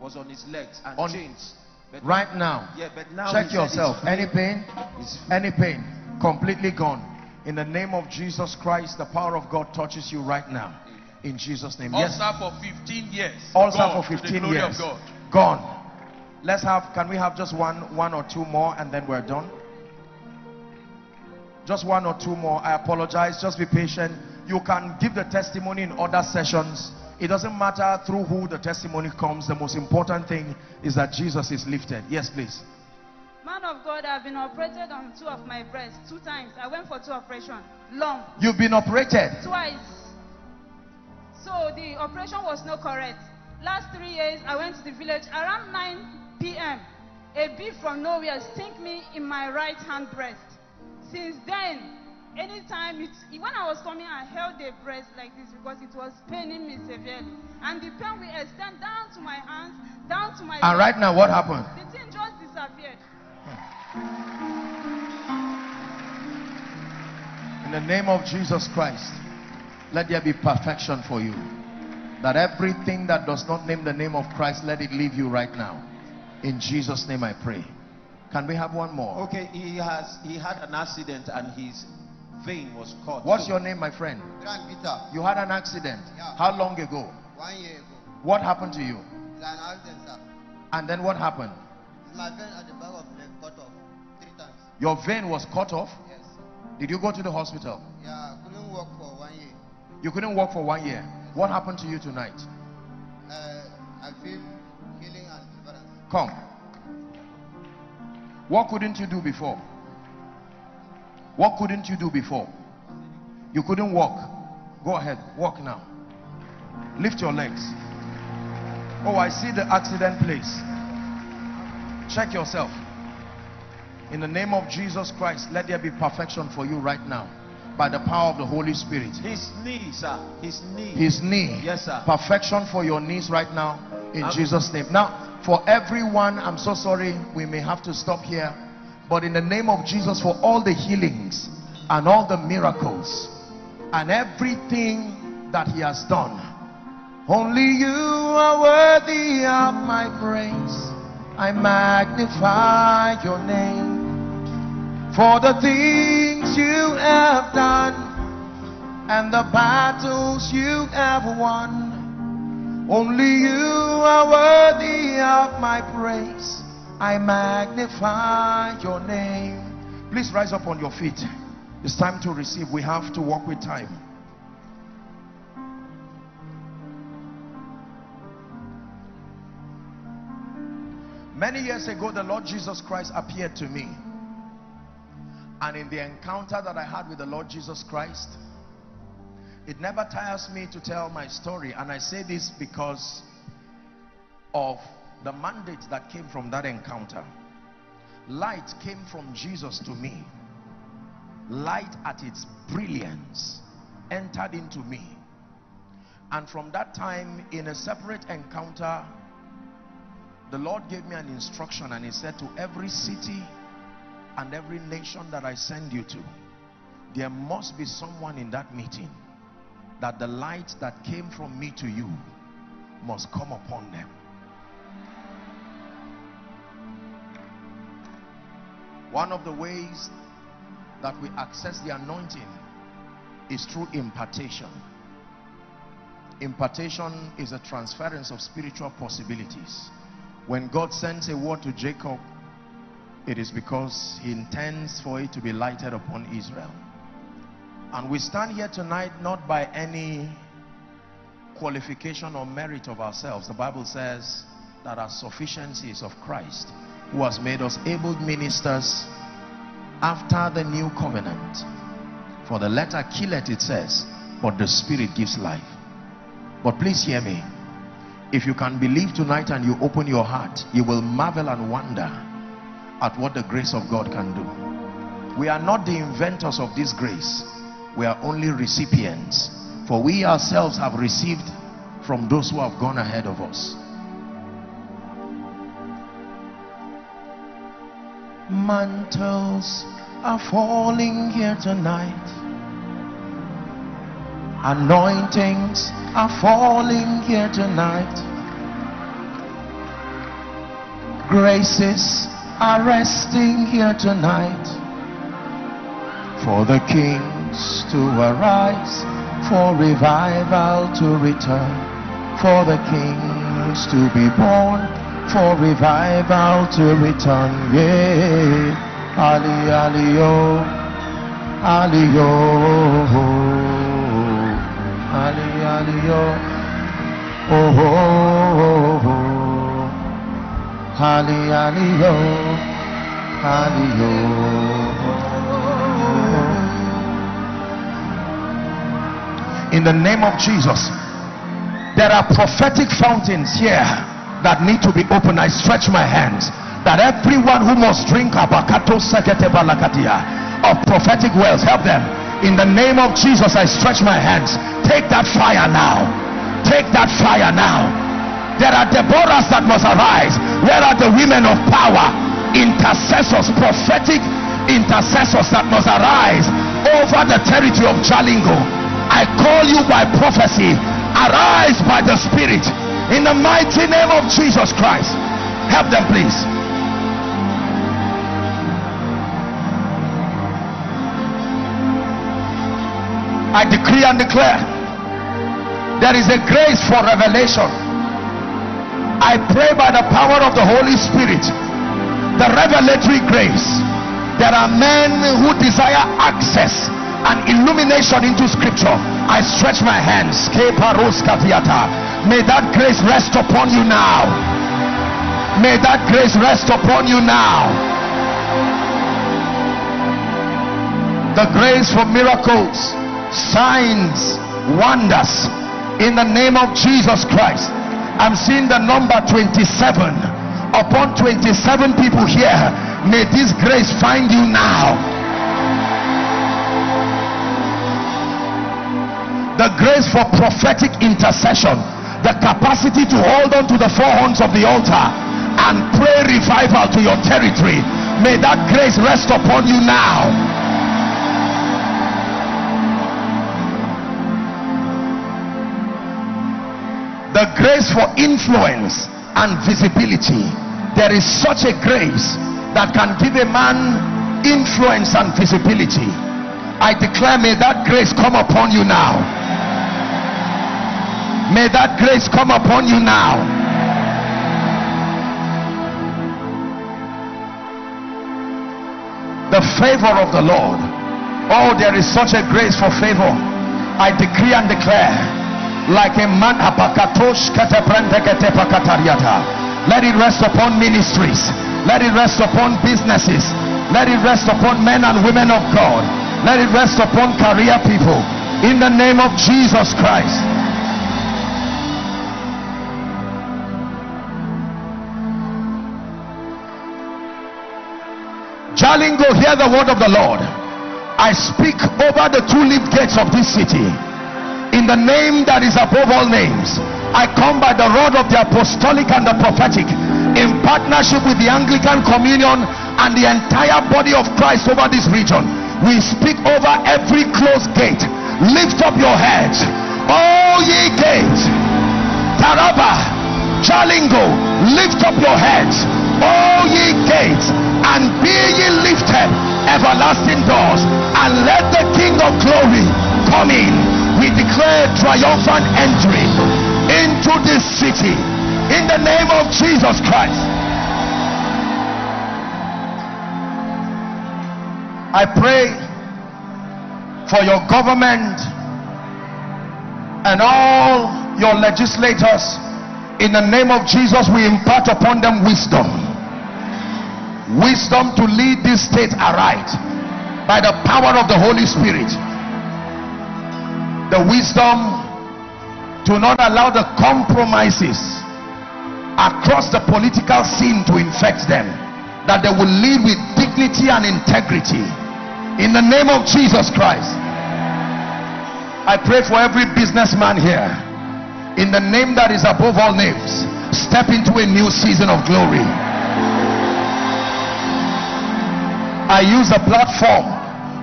was on his legs and On- chains. But Right now. Yeah, but now Check he said it's yourself. Any pain? It's Any pain? Completely gone. In the name of Jesus Christ, the power of God touches you right now. In Jesus' name. Yes. Ulcer for 15 years. Also for to the 15 glory years. Of God. Gone. Let's have, can we have just one, one or two more and then we're done? Just one or two more. I apologize. Just be patient. You can give the testimony in other sessions. It doesn't matter through who the testimony comes. The most important thing is that Jesus is lifted. Yes, please. Man of God, I've been operated on two of my breasts two times. I went for two operations. Long. You've been operated. Twice. So the operation was not correct. Last three years, I went to the village around 9 p.m. A bee from nowhere sting me in my right hand breast. Since then, anytime it, when I was coming, I held the breast like this because it was paining me severely. And the pain will extend down to my hands, down to my And right now, what happened? In the name of Jesus Christ, let there be perfection for you. That everything that does not name the name of Christ, let it leave you right now. In Jesus' name I pray. Can we have one more? Okay, he has he had an accident and his vein was cut. What's your name, my friend? Grand Peter, You had an accident. Yeah. How long ago? one year ago. What happened to you? An accident, sir. And then what happened? My vein at the back of leg cut off three times. Your vein was cut off. Did you go to the hospital? Yeah, I couldn't walk for one year. You couldn't walk for one year. What happened to you tonight? Uh, I feel healing and deliverance. Come. What couldn't you do before? What couldn't you do before? You couldn't walk. Go ahead, walk now. Lift your legs. Oh, I see the accident place. Check yourself. In the name of Jesus Christ, let there be perfection for you right now by the power of the Holy Spirit. His knee, sir. His knee. His knee. Yes, sir. Perfection for your knees right now in Jesus' name. Now, for everyone, I'm so sorry we may have to stop here. But in the name of Jesus, for all the healings and all the miracles and everything that He has done, only you are worthy of my praise. I magnify your name for the things you have done and the battles you have won. Only you are worthy of my praise. I magnify your name. Please rise up on your feet. It's time to receive. We have to walk with time. Many years ago, the Lord Jesus Christ appeared to me. And in the encounter that I had with the Lord Jesus Christ, it never tires me to tell my story. And I say this because of the mandate that came from that encounter. Light came from Jesus to me. Light at its brilliance entered into me. And from that time, in a separate encounter, the Lord gave me an instruction and he said to every city and every nation that I send you to, there must be someone in that meeting that the light that came from me to you must come upon them. One of the ways that we access the anointing is through impartation. Impartation is a transference of spiritual possibilities. When God sends a word to Jacob, it is because he intends for it to be lighted upon Israel. And we stand here tonight not by any qualification or merit of ourselves. The Bible says that our sufficiency is of Christ, who has made us able ministers after the new covenant. For the letter killeth, it says, but the spirit gives life. But please hear me. If you can believe tonight and you open your heart, you will marvel and wonder at what the grace of God can do. We are not the inventors of this grace. We are only recipients. For we ourselves have received from those who have gone ahead of us. Mantles are falling here tonight. Anointings are falling here tonight. Graces are resting here tonight. For the kings to arise, for revival to return, for the kings to be born, for revival to return. Yeah. Ali, Ali, oh, Ali, Ali, oh, oh, oh, oh. Ali, Ali, oh, Ali, oh. In the name of Jesus, there are prophetic fountains here that need to be opened. I stretch my hands that everyone who must drink abakato of prophetic wells, help them in the name of Jesus, I stretch my hands. Take that fire now. Take that fire now. There are Deborahs that must arise. Where are the women of power? Intercessors, prophetic intercessors that must arise over the territory of Jalingo. I call you by prophecy. Arise by the Spirit in the mighty name of Jesus Christ. Help them, please. I decree and declare there is a grace for revelation. I pray by the power of the Holy Spirit, the revelatory grace. There are men who desire access and illumination into scripture. I stretch my hands. May that grace rest upon you now. May that grace rest upon you now. The grace for miracles signs, wonders in the name of Jesus Christ. I'm seeing the number 27 upon 27 people here. May this grace find you now. The grace for prophetic intercession, the capacity to hold on to the four horns of the altar and pray revival to your territory. May that grace rest upon you now. the grace for influence and visibility. There is such a grace that can give a man influence and visibility. I declare may that grace come upon you now. May that grace come upon you now. The favor of the lord. Oh there is such a grace for favor. I decree and declare like a man, let it rest upon ministries, let it rest upon businesses, let it rest upon men and women of God, let it rest upon career people. In the name of Jesus Christ. Jalingo, hear the word of the Lord. I speak over the two leaf gates of this city in the name that is above all names. I come by the rod of the apostolic and the prophetic in partnership with the Anglican Communion and the entire body of Christ over this region. We speak over every closed gate. Lift up your heads, all ye gates. Taraba, Jalingo, lift up your heads, all ye gates and be ye lifted everlasting doors and let the king of glory come in we declare triumphant entry into this city in the name of jesus christ. I pray for your government and all your legislators. In the name of jesus we impart upon them wisdom. Wisdom to lead this state aright by the power of the Holy Spirit. The wisdom to not allow the compromises across the political scene to infect them. That they will lead with dignity and integrity. In the name of Jesus Christ. I pray for every businessman here. In the name that is above all names. Step into a new season of glory I use the platform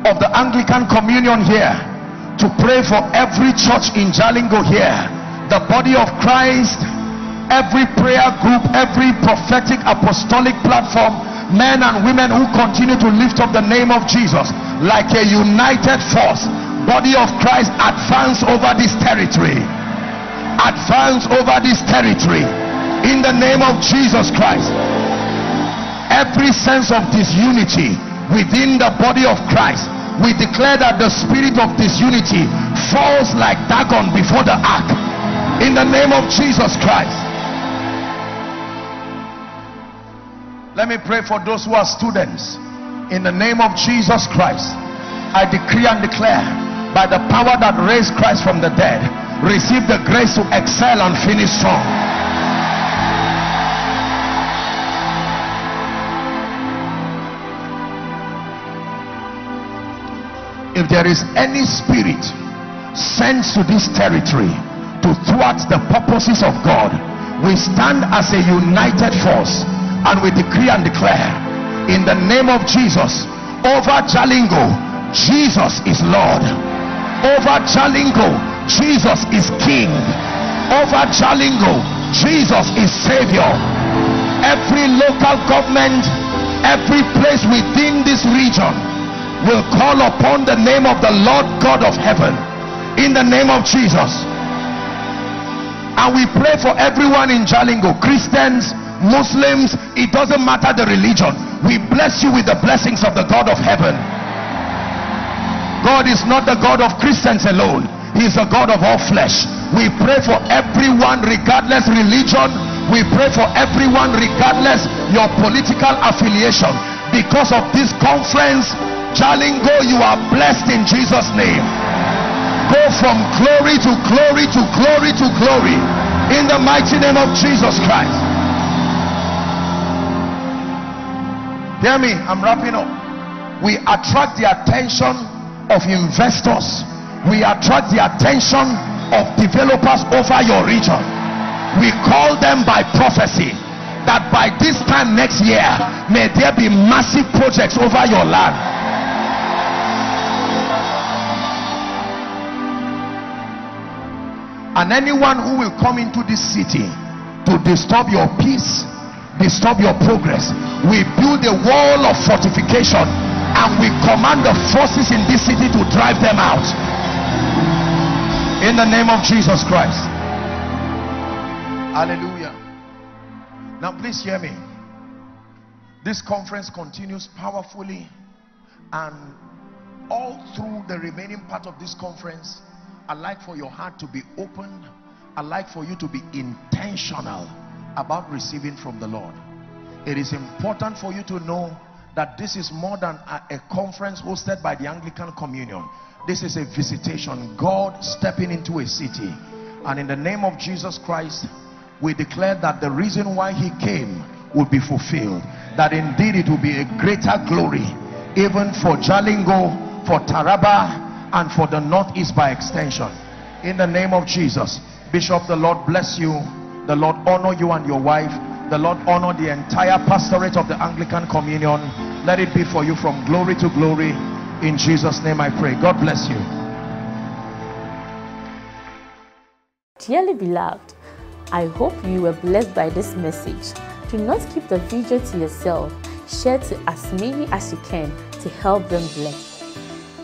of the Anglican Communion here to pray for every church in Jalingo here, the body of Christ, every prayer group, every prophetic apostolic platform, men and women who continue to lift up the name of Jesus like a united force. Body of Christ, advance over this territory. Advance over this territory in the name of Jesus Christ. Every sense of disunity within the body of Christ we declare that the spirit of disunity falls like Dagon before the ark. In the name of Jesus Christ. Let me pray for those who are students. In the name of Jesus Christ I decree and declare by the power that raised Christ from the dead receive the grace to excel and finish strong if there is any spirit sent to this territory to thwart the purposes of God we stand as a united force and we decree and declare in the name of Jesus over Jalingo Jesus is Lord. Over Jalingo Jesus is King. Over Jalingo Jesus is Savior. Every local government every place within this region will call upon the name of the Lord God of heaven in the name of Jesus. And we pray for everyone in Jalingo, Christians, Muslims, it doesn't matter the religion. We bless you with the blessings of the God of heaven. God is not the God of Christians alone. He is the God of all flesh. We pray for everyone regardless religion. We pray for everyone regardless your political affiliation. Because of this conference, Jalingo, you are blessed in Jesus' name. Go from glory to glory to glory to glory in the mighty name of Jesus Christ. Hear me, I'm wrapping up. We attract the attention of investors, we attract the attention of developers over your region. We call them by prophecy that by this time next year, may there be massive projects over your land and anyone who will come into this city to disturb your peace disturb your progress we build a wall of fortification and we command the forces in this city to drive them out. In the name of jesus christ. Hallelujah. Now please hear me. This conference continues powerfully And all through the remaining part of this conference, I'd like for your heart to be open. I'd like for you to be intentional about receiving from the Lord. It is important for you to know that this is more than a, a conference hosted by the Anglican Communion. This is a visitation. God stepping into a city. And in the name of Jesus Christ, we declare that the reason why he came will be fulfilled. That indeed it will be a greater glory even for Jalingo, for Taraba, and for the Northeast by extension. In the name of Jesus. Bishop, the Lord bless you. The Lord honor you and your wife. The Lord honor the entire pastorate of the Anglican Communion. Let it be for you from glory to glory. In Jesus' name I pray. God bless you. Dearly beloved, I hope you were blessed by this message. Do not keep the video to yourself. Share to as many as you can to help them bless.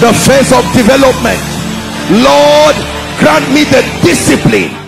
The phase of development. Lord, grant me the discipline